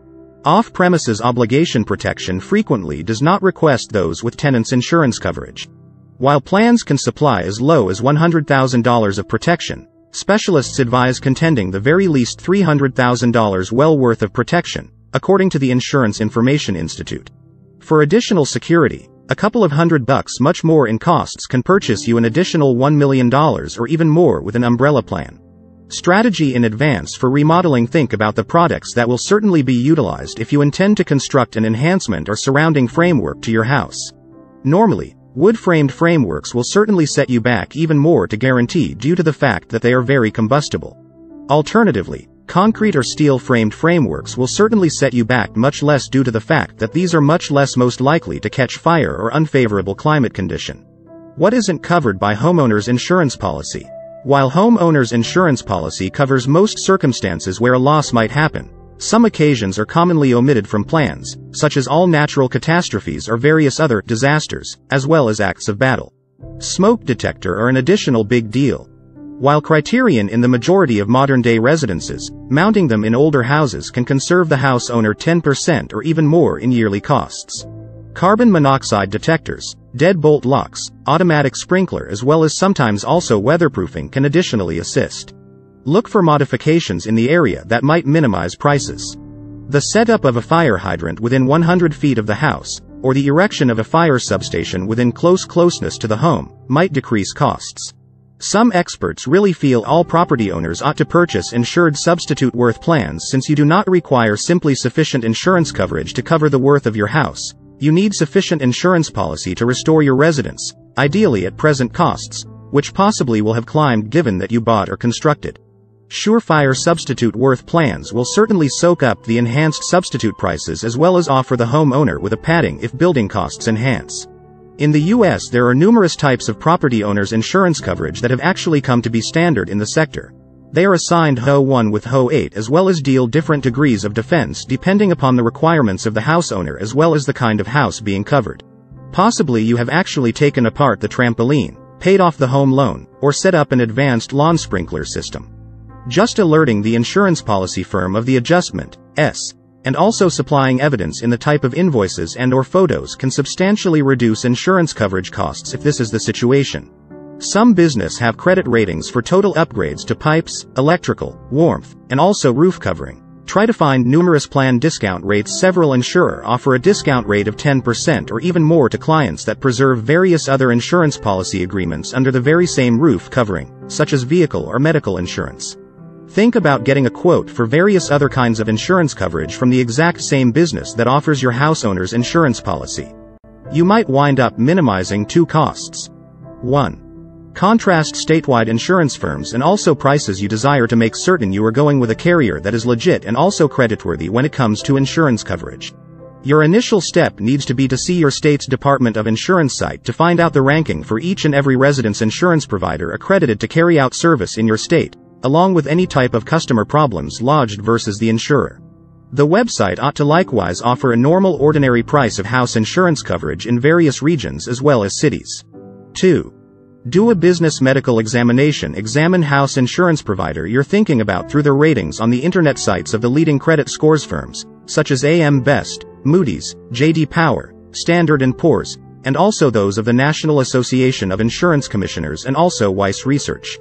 Off-premises obligation protection frequently does not request those with tenants insurance coverage. While plans can supply as low as $100,000 of protection, Specialists advise contending the very least $300,000 well worth of protection, according to the Insurance Information Institute. For additional security, a couple of hundred bucks much more in costs can purchase you an additional $1 million or even more with an umbrella plan. Strategy in advance for remodeling Think about the products that will certainly be utilized if you intend to construct an enhancement or surrounding framework to your house. Normally, Wood-framed frameworks will certainly set you back even more to guarantee due to the fact that they are very combustible. Alternatively, concrete or steel-framed frameworks will certainly set you back much less due to the fact that these are much less most likely to catch fire or unfavorable climate condition. What isn't covered by homeowners insurance policy? While homeowners insurance policy covers most circumstances where a loss might happen, some occasions are commonly omitted from plans, such as all natural catastrophes or various other disasters, as well as acts of battle. Smoke detector are an additional big deal. While criterion in the majority of modern-day residences, mounting them in older houses can conserve the house owner 10% or even more in yearly costs. Carbon monoxide detectors, deadbolt locks, automatic sprinkler as well as sometimes also weatherproofing can additionally assist. Look for modifications in the area that might minimize prices. The setup of a fire hydrant within 100 feet of the house, or the erection of a fire substation within close closeness to the home, might decrease costs. Some experts really feel all property owners ought to purchase insured substitute worth plans since you do not require simply sufficient insurance coverage to cover the worth of your house. You need sufficient insurance policy to restore your residence, ideally at present costs, which possibly will have climbed given that you bought or constructed. Surefire substitute worth plans will certainly soak up the enhanced substitute prices as well as offer the homeowner with a padding if building costs enhance. In the US there are numerous types of property owners insurance coverage that have actually come to be standard in the sector. They are assigned HO1 with HO8 as well as deal different degrees of defense depending upon the requirements of the house owner as well as the kind of house being covered. Possibly you have actually taken apart the trampoline, paid off the home loan, or set up an advanced lawn sprinkler system. Just alerting the insurance policy firm of the adjustment, S, and also supplying evidence in the type of invoices and or photos can substantially reduce insurance coverage costs if this is the situation. Some business have credit ratings for total upgrades to pipes, electrical, warmth, and also roof covering. Try to find numerous plan discount rates several insurer offer a discount rate of 10% or even more to clients that preserve various other insurance policy agreements under the very same roof covering, such as vehicle or medical insurance. Think about getting a quote for various other kinds of insurance coverage from the exact same business that offers your house owner's insurance policy. You might wind up minimizing two costs. 1. Contrast statewide insurance firms and also prices you desire to make certain you are going with a carrier that is legit and also creditworthy when it comes to insurance coverage. Your initial step needs to be to see your state's Department of Insurance site to find out the ranking for each and every residence insurance provider accredited to carry out service in your state, along with any type of customer problems lodged versus the insurer. The website ought to likewise offer a normal ordinary price of house insurance coverage in various regions as well as cities. 2. Do a business medical examination. Examine house insurance provider you're thinking about through their ratings on the internet sites of the leading credit scores firms, such as AM Best, Moody's, JD Power, Standard & Poor's, and also those of the National Association of Insurance Commissioners and also Weiss Research.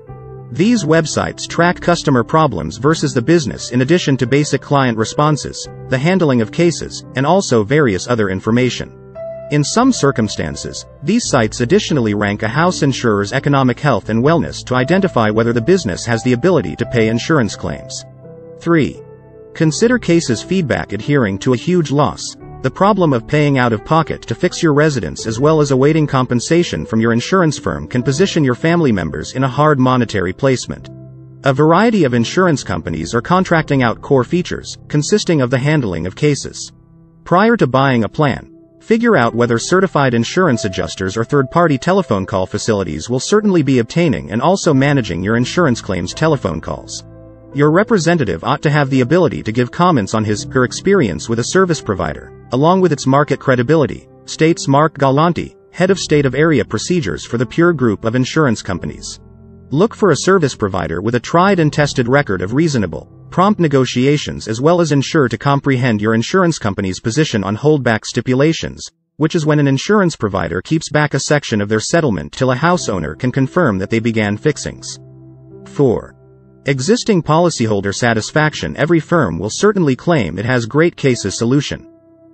These websites track customer problems versus the business in addition to basic client responses, the handling of cases, and also various other information. In some circumstances, these sites additionally rank a house insurer's economic health and wellness to identify whether the business has the ability to pay insurance claims. 3. Consider cases feedback adhering to a huge loss, the problem of paying out of pocket to fix your residence as well as awaiting compensation from your insurance firm can position your family members in a hard monetary placement. A variety of insurance companies are contracting out core features, consisting of the handling of cases. Prior to buying a plan, figure out whether certified insurance adjusters or third-party telephone call facilities will certainly be obtaining and also managing your insurance claims telephone calls. Your representative ought to have the ability to give comments on his, her experience with a service provider, along with its market credibility, states Mark Galanti, head of state of area procedures for the Pure Group of insurance companies. Look for a service provider with a tried and tested record of reasonable, prompt negotiations as well as ensure to comprehend your insurance company's position on holdback stipulations, which is when an insurance provider keeps back a section of their settlement till a house owner can confirm that they began fixings. 4. Existing policyholder satisfaction Every firm will certainly claim it has great cases solution.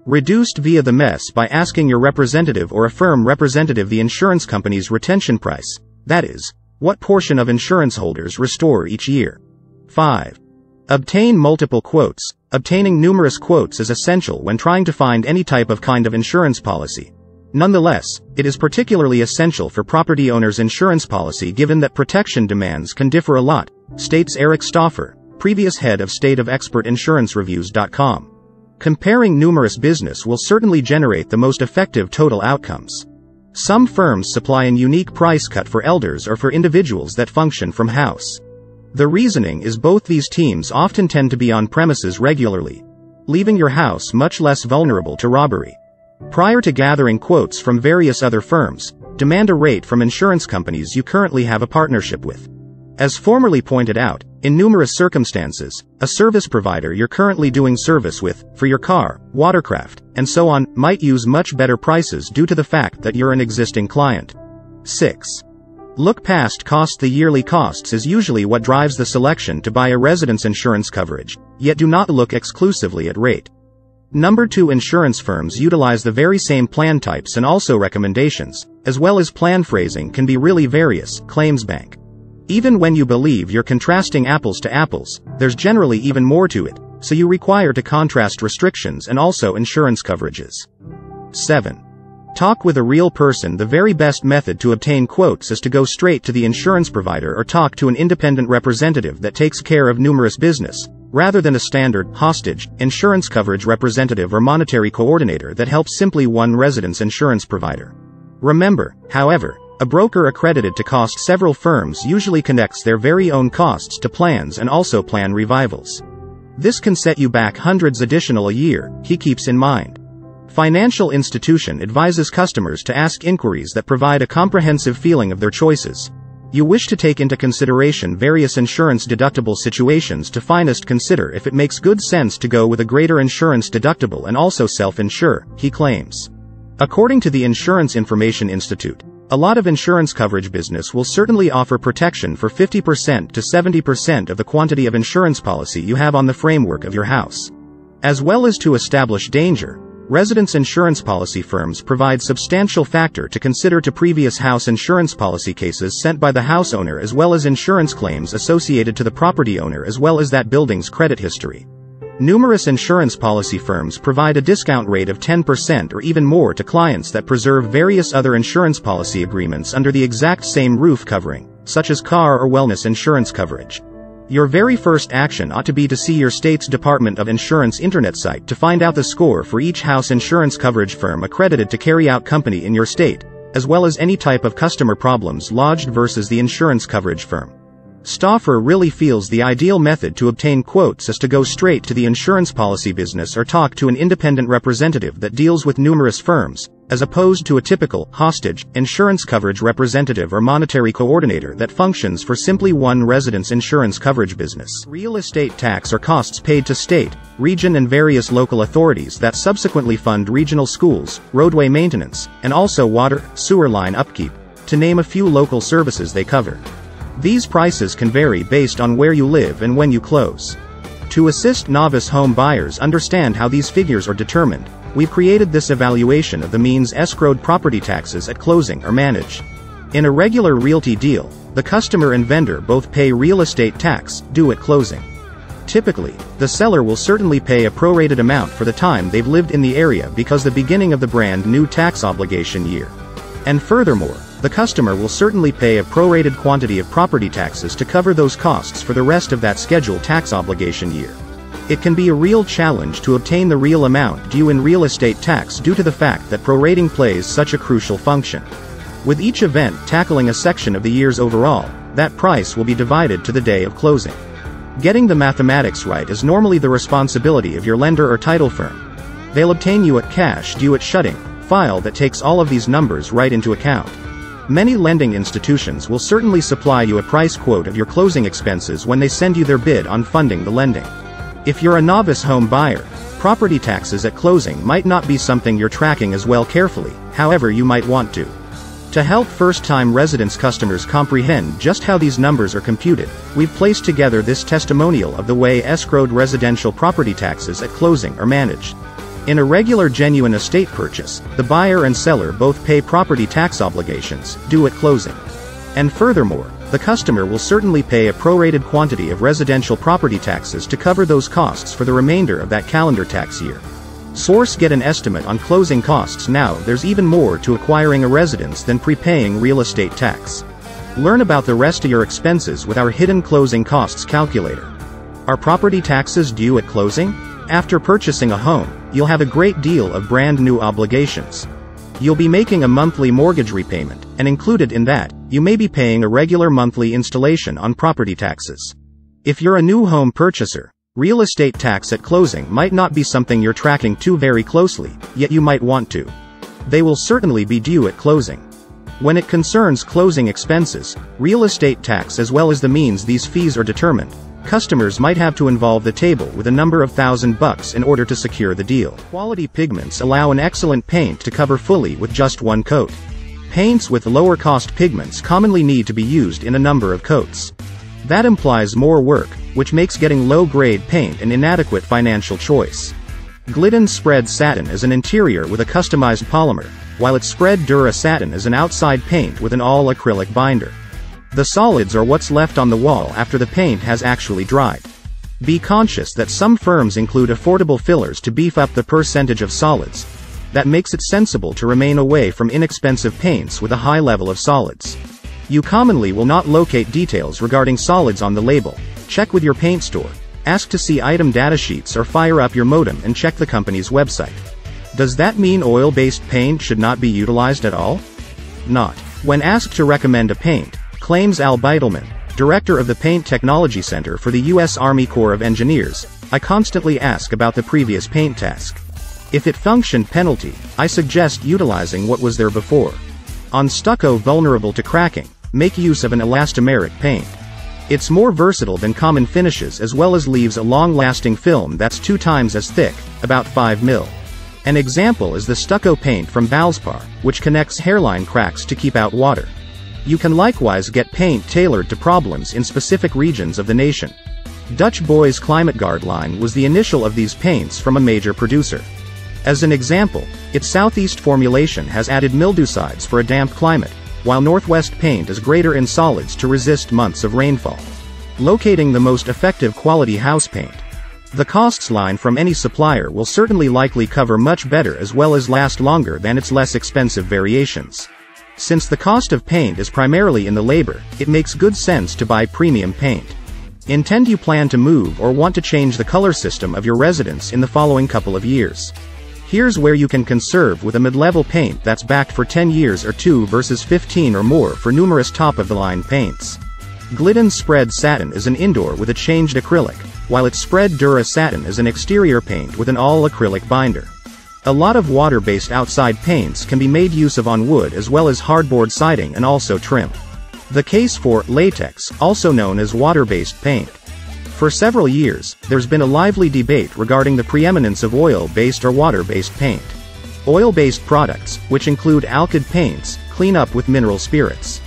Reduced via the mess by asking your representative or a firm representative the insurance company's retention price, that is, what portion of insurance holders restore each year. 5. Obtain multiple quotes. Obtaining numerous quotes is essential when trying to find any type of kind of insurance policy. Nonetheless, it is particularly essential for property owners' insurance policy given that protection demands can differ a lot, states Eric Stauffer, previous head of State of Expert Insurance Reviews.com. Comparing numerous business will certainly generate the most effective total outcomes. Some firms supply an unique price cut for elders or for individuals that function from house. The reasoning is both these teams often tend to be on premises regularly, leaving your house much less vulnerable to robbery. Prior to gathering quotes from various other firms, demand a rate from insurance companies you currently have a partnership with. As formerly pointed out, in numerous circumstances, a service provider you're currently doing service with, for your car, watercraft, and so on, might use much better prices due to the fact that you're an existing client. 6. Look past cost The yearly costs is usually what drives the selection to buy a residence insurance coverage, yet do not look exclusively at rate. Number 2 Insurance firms utilize the very same plan types and also recommendations, as well as plan phrasing can be really various, claims bank. Even when you believe you're contrasting apples to apples, there's generally even more to it, so you require to contrast restrictions and also insurance coverages. 7. Talk with a real person The very best method to obtain quotes is to go straight to the insurance provider or talk to an independent representative that takes care of numerous business, rather than a standard, hostage, insurance coverage representative or monetary coordinator that helps simply one residence insurance provider. Remember, however, a broker accredited to cost several firms usually connects their very own costs to plans and also plan revivals. This can set you back hundreds additional a year, he keeps in mind. Financial institution advises customers to ask inquiries that provide a comprehensive feeling of their choices. You wish to take into consideration various insurance deductible situations to finest consider if it makes good sense to go with a greater insurance deductible and also self-insure, he claims. According to the Insurance Information Institute, a lot of insurance coverage business will certainly offer protection for 50% to 70% of the quantity of insurance policy you have on the framework of your house. As well as to establish danger, Residence insurance policy firms provide substantial factor to consider to previous house insurance policy cases sent by the house owner as well as insurance claims associated to the property owner as well as that building's credit history. Numerous insurance policy firms provide a discount rate of 10% or even more to clients that preserve various other insurance policy agreements under the exact same roof covering, such as car or wellness insurance coverage. Your very first action ought to be to see your state's Department of Insurance internet site to find out the score for each house insurance coverage firm accredited to carry out company in your state, as well as any type of customer problems lodged versus the insurance coverage firm. Stauffer really feels the ideal method to obtain quotes is to go straight to the insurance policy business or talk to an independent representative that deals with numerous firms, as opposed to a typical hostage insurance coverage representative or monetary coordinator that functions for simply one residence insurance coverage business. Real estate tax are costs paid to state, region and various local authorities that subsequently fund regional schools, roadway maintenance, and also water, sewer line upkeep, to name a few local services they cover. These prices can vary based on where you live and when you close. To assist novice home buyers understand how these figures are determined, we've created this evaluation of the means escrowed property taxes at closing are managed. In a regular realty deal, the customer and vendor both pay real estate tax, due at closing. Typically, the seller will certainly pay a prorated amount for the time they've lived in the area because the beginning of the brand new tax obligation year. And furthermore, the customer will certainly pay a prorated quantity of property taxes to cover those costs for the rest of that scheduled tax obligation year. It can be a real challenge to obtain the real amount due in real estate tax due to the fact that prorating plays such a crucial function. With each event tackling a section of the year's overall, that price will be divided to the day of closing. Getting the mathematics right is normally the responsibility of your lender or title firm. They'll obtain you a cash due at shutting file that takes all of these numbers right into account. Many lending institutions will certainly supply you a price quote of your closing expenses when they send you their bid on funding the lending. If you're a novice home buyer, property taxes at closing might not be something you're tracking as well carefully, however you might want to. To help first-time residence customers comprehend just how these numbers are computed, we've placed together this testimonial of the way escrowed residential property taxes at closing are managed. In a regular genuine estate purchase, the buyer and seller both pay property tax obligations, due at closing. And furthermore, the customer will certainly pay a prorated quantity of residential property taxes to cover those costs for the remainder of that calendar tax year. Source get an estimate on closing costs now there's even more to acquiring a residence than prepaying real estate tax. Learn about the rest of your expenses with our hidden closing costs calculator. Are property taxes due at closing? After purchasing a home, you'll have a great deal of brand new obligations. You'll be making a monthly mortgage repayment, and included in that, you may be paying a regular monthly installation on property taxes. If you're a new home purchaser, real estate tax at closing might not be something you're tracking too very closely, yet you might want to. They will certainly be due at closing. When it concerns closing expenses, real estate tax as well as the means these fees are determined, Customers might have to involve the table with a number of thousand bucks in order to secure the deal. Quality pigments allow an excellent paint to cover fully with just one coat. Paints with lower cost pigments commonly need to be used in a number of coats. That implies more work, which makes getting low-grade paint an inadequate financial choice. Glidden Spread Satin is an interior with a customized polymer, while its Spread Dura Satin is an outside paint with an all-acrylic binder. The solids are what's left on the wall after the paint has actually dried. Be conscious that some firms include affordable fillers to beef up the percentage of solids. that makes it sensible to remain away from inexpensive paints with a high level of solids. You commonly will not locate details regarding solids on the label. Check with your paint store. Ask to see item datasheets or fire up your modem and check the company's website. Does that mean oil-based paint should not be utilized at all? Not. When asked to recommend a paint, claims Al Beitelman, director of the Paint Technology Center for the U.S. Army Corps of Engineers, I constantly ask about the previous paint task. If it functioned penalty, I suggest utilizing what was there before. On stucco vulnerable to cracking, make use of an elastomeric paint. It's more versatile than common finishes as well as leaves a long-lasting film that's two times as thick, about 5 mil. An example is the stucco paint from Valspar, which connects hairline cracks to keep out water. You can likewise get paint tailored to problems in specific regions of the nation. Dutch Boys Climate Guard line was the initial of these paints from a major producer. As an example, its southeast formulation has added mildewcides for a damp climate, while Northwest paint is greater in solids to resist months of rainfall. Locating the most effective quality house paint. The costs line from any supplier will certainly likely cover much better as well as last longer than its less expensive variations. Since the cost of paint is primarily in the labor, it makes good sense to buy premium paint. Intend you plan to move or want to change the color system of your residence in the following couple of years. Here's where you can conserve with a mid-level paint that's backed for 10 years or 2 versus 15 or more for numerous top-of-the-line paints. Glidden Spred Satin is an indoor with a changed acrylic, while its Spred Dura Satin is an exterior paint with an all-acrylic binder. A lot of water-based outside paints can be made use of on wood as well as hardboard siding and also trim. The case for latex, also known as water-based paint, for several years, there's been a lively debate regarding the preeminence of oil-based or water-based paint. Oil-based products, which include alkyd paints, clean up with mineral spirits.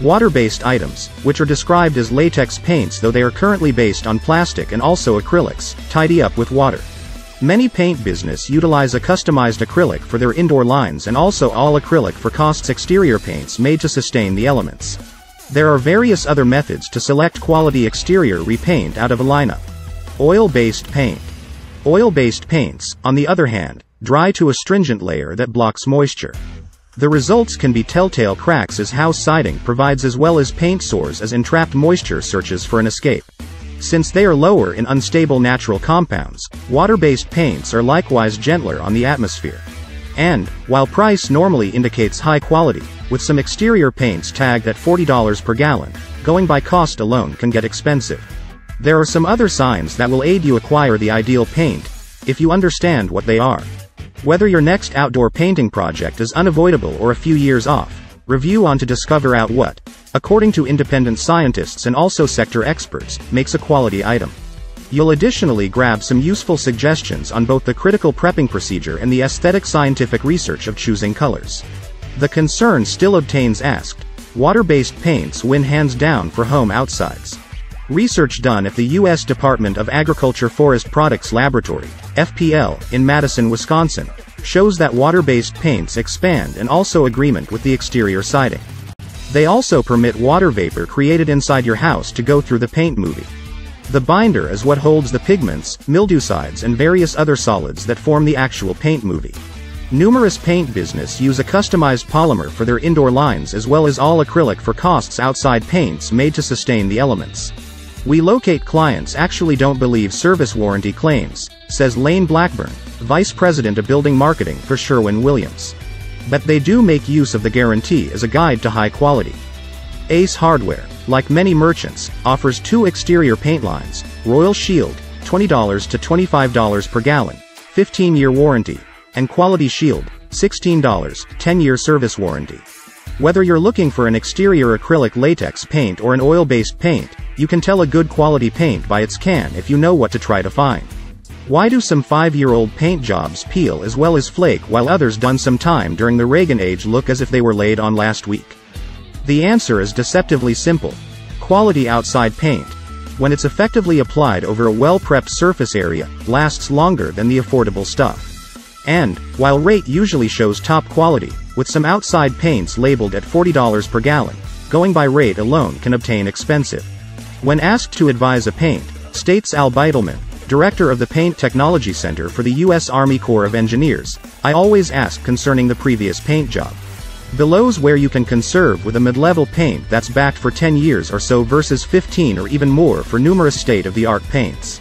Water-based items, which are described as latex paints though they are currently based on plastic and also acrylics, tidy up with water. Many paint business utilize a customized acrylic for their indoor lines and also all acrylic for costs exterior paints made to sustain the elements. There are various other methods to select quality exterior repaint out of a lineup. Oil-based paint. Oil-based paints, on the other hand, dry to a stringent layer that blocks moisture. The results can be telltale cracks as house siding provides as well as paint sores as entrapped moisture searches for an escape. Since they are lower in unstable natural compounds, water-based paints are likewise gentler on the atmosphere. And, while price normally indicates high quality, with some exterior paints tagged at $40 per gallon, going by cost alone can get expensive. There are some other signs that will aid you acquire the ideal paint, if you understand what they are. Whether your next outdoor painting project is unavoidable or a few years off, review on to discover out what, according to independent scientists and also sector experts, makes a quality item. You'll additionally grab some useful suggestions on both the critical prepping procedure and the aesthetic scientific research of choosing colors. The concern still obtains asked, water-based paints win hands down for home outsides. Research done at the U.S. Department of Agriculture Forest Products Laboratory, FPL, in Madison, Wisconsin, shows that water-based paints expand and also agreement with the exterior siding. They also permit water vapor created inside your house to go through the paint movie. The binder is what holds the pigments, mildewcides and various other solids that form the actual paint movie. Numerous paint business use a customized polymer for their indoor lines as well as all acrylic for costs outside paints made to sustain the elements. We locate clients actually don't believe service warranty claims, says Lane Blackburn, Vice President of Building Marketing for Sherwin-Williams. But they do make use of the guarantee as a guide to high quality. Ace Hardware, like many merchants, offers two exterior paint lines, Royal Shield, $20 to $25 per gallon, 15-year warranty, and Quality Shield, $16, 10-year service warranty. Whether you're looking for an exterior acrylic latex paint or an oil-based paint, you can tell a good quality paint by its can if you know what to try to find. Why do some 5-year-old paint jobs peel as well as flake while others done some time during the Reagan age look as if they were laid on last week? The answer is deceptively simple. Quality outside paint, when it's effectively applied over a well-prepped surface area, lasts longer than the affordable stuff. And, while rate usually shows top quality, with some outside paints labeled at $40 per gallon, going by rate alone can obtain expensive. When asked to advise a paint, states Al Beitelman, director of the Paint Technology Center for the U.S. Army Corps of Engineers, I always ask concerning the previous paint job. Below's where you can conserve with a mid-level paint that's backed for 10 years or so versus 15 or even more for numerous state-of-the-art paints.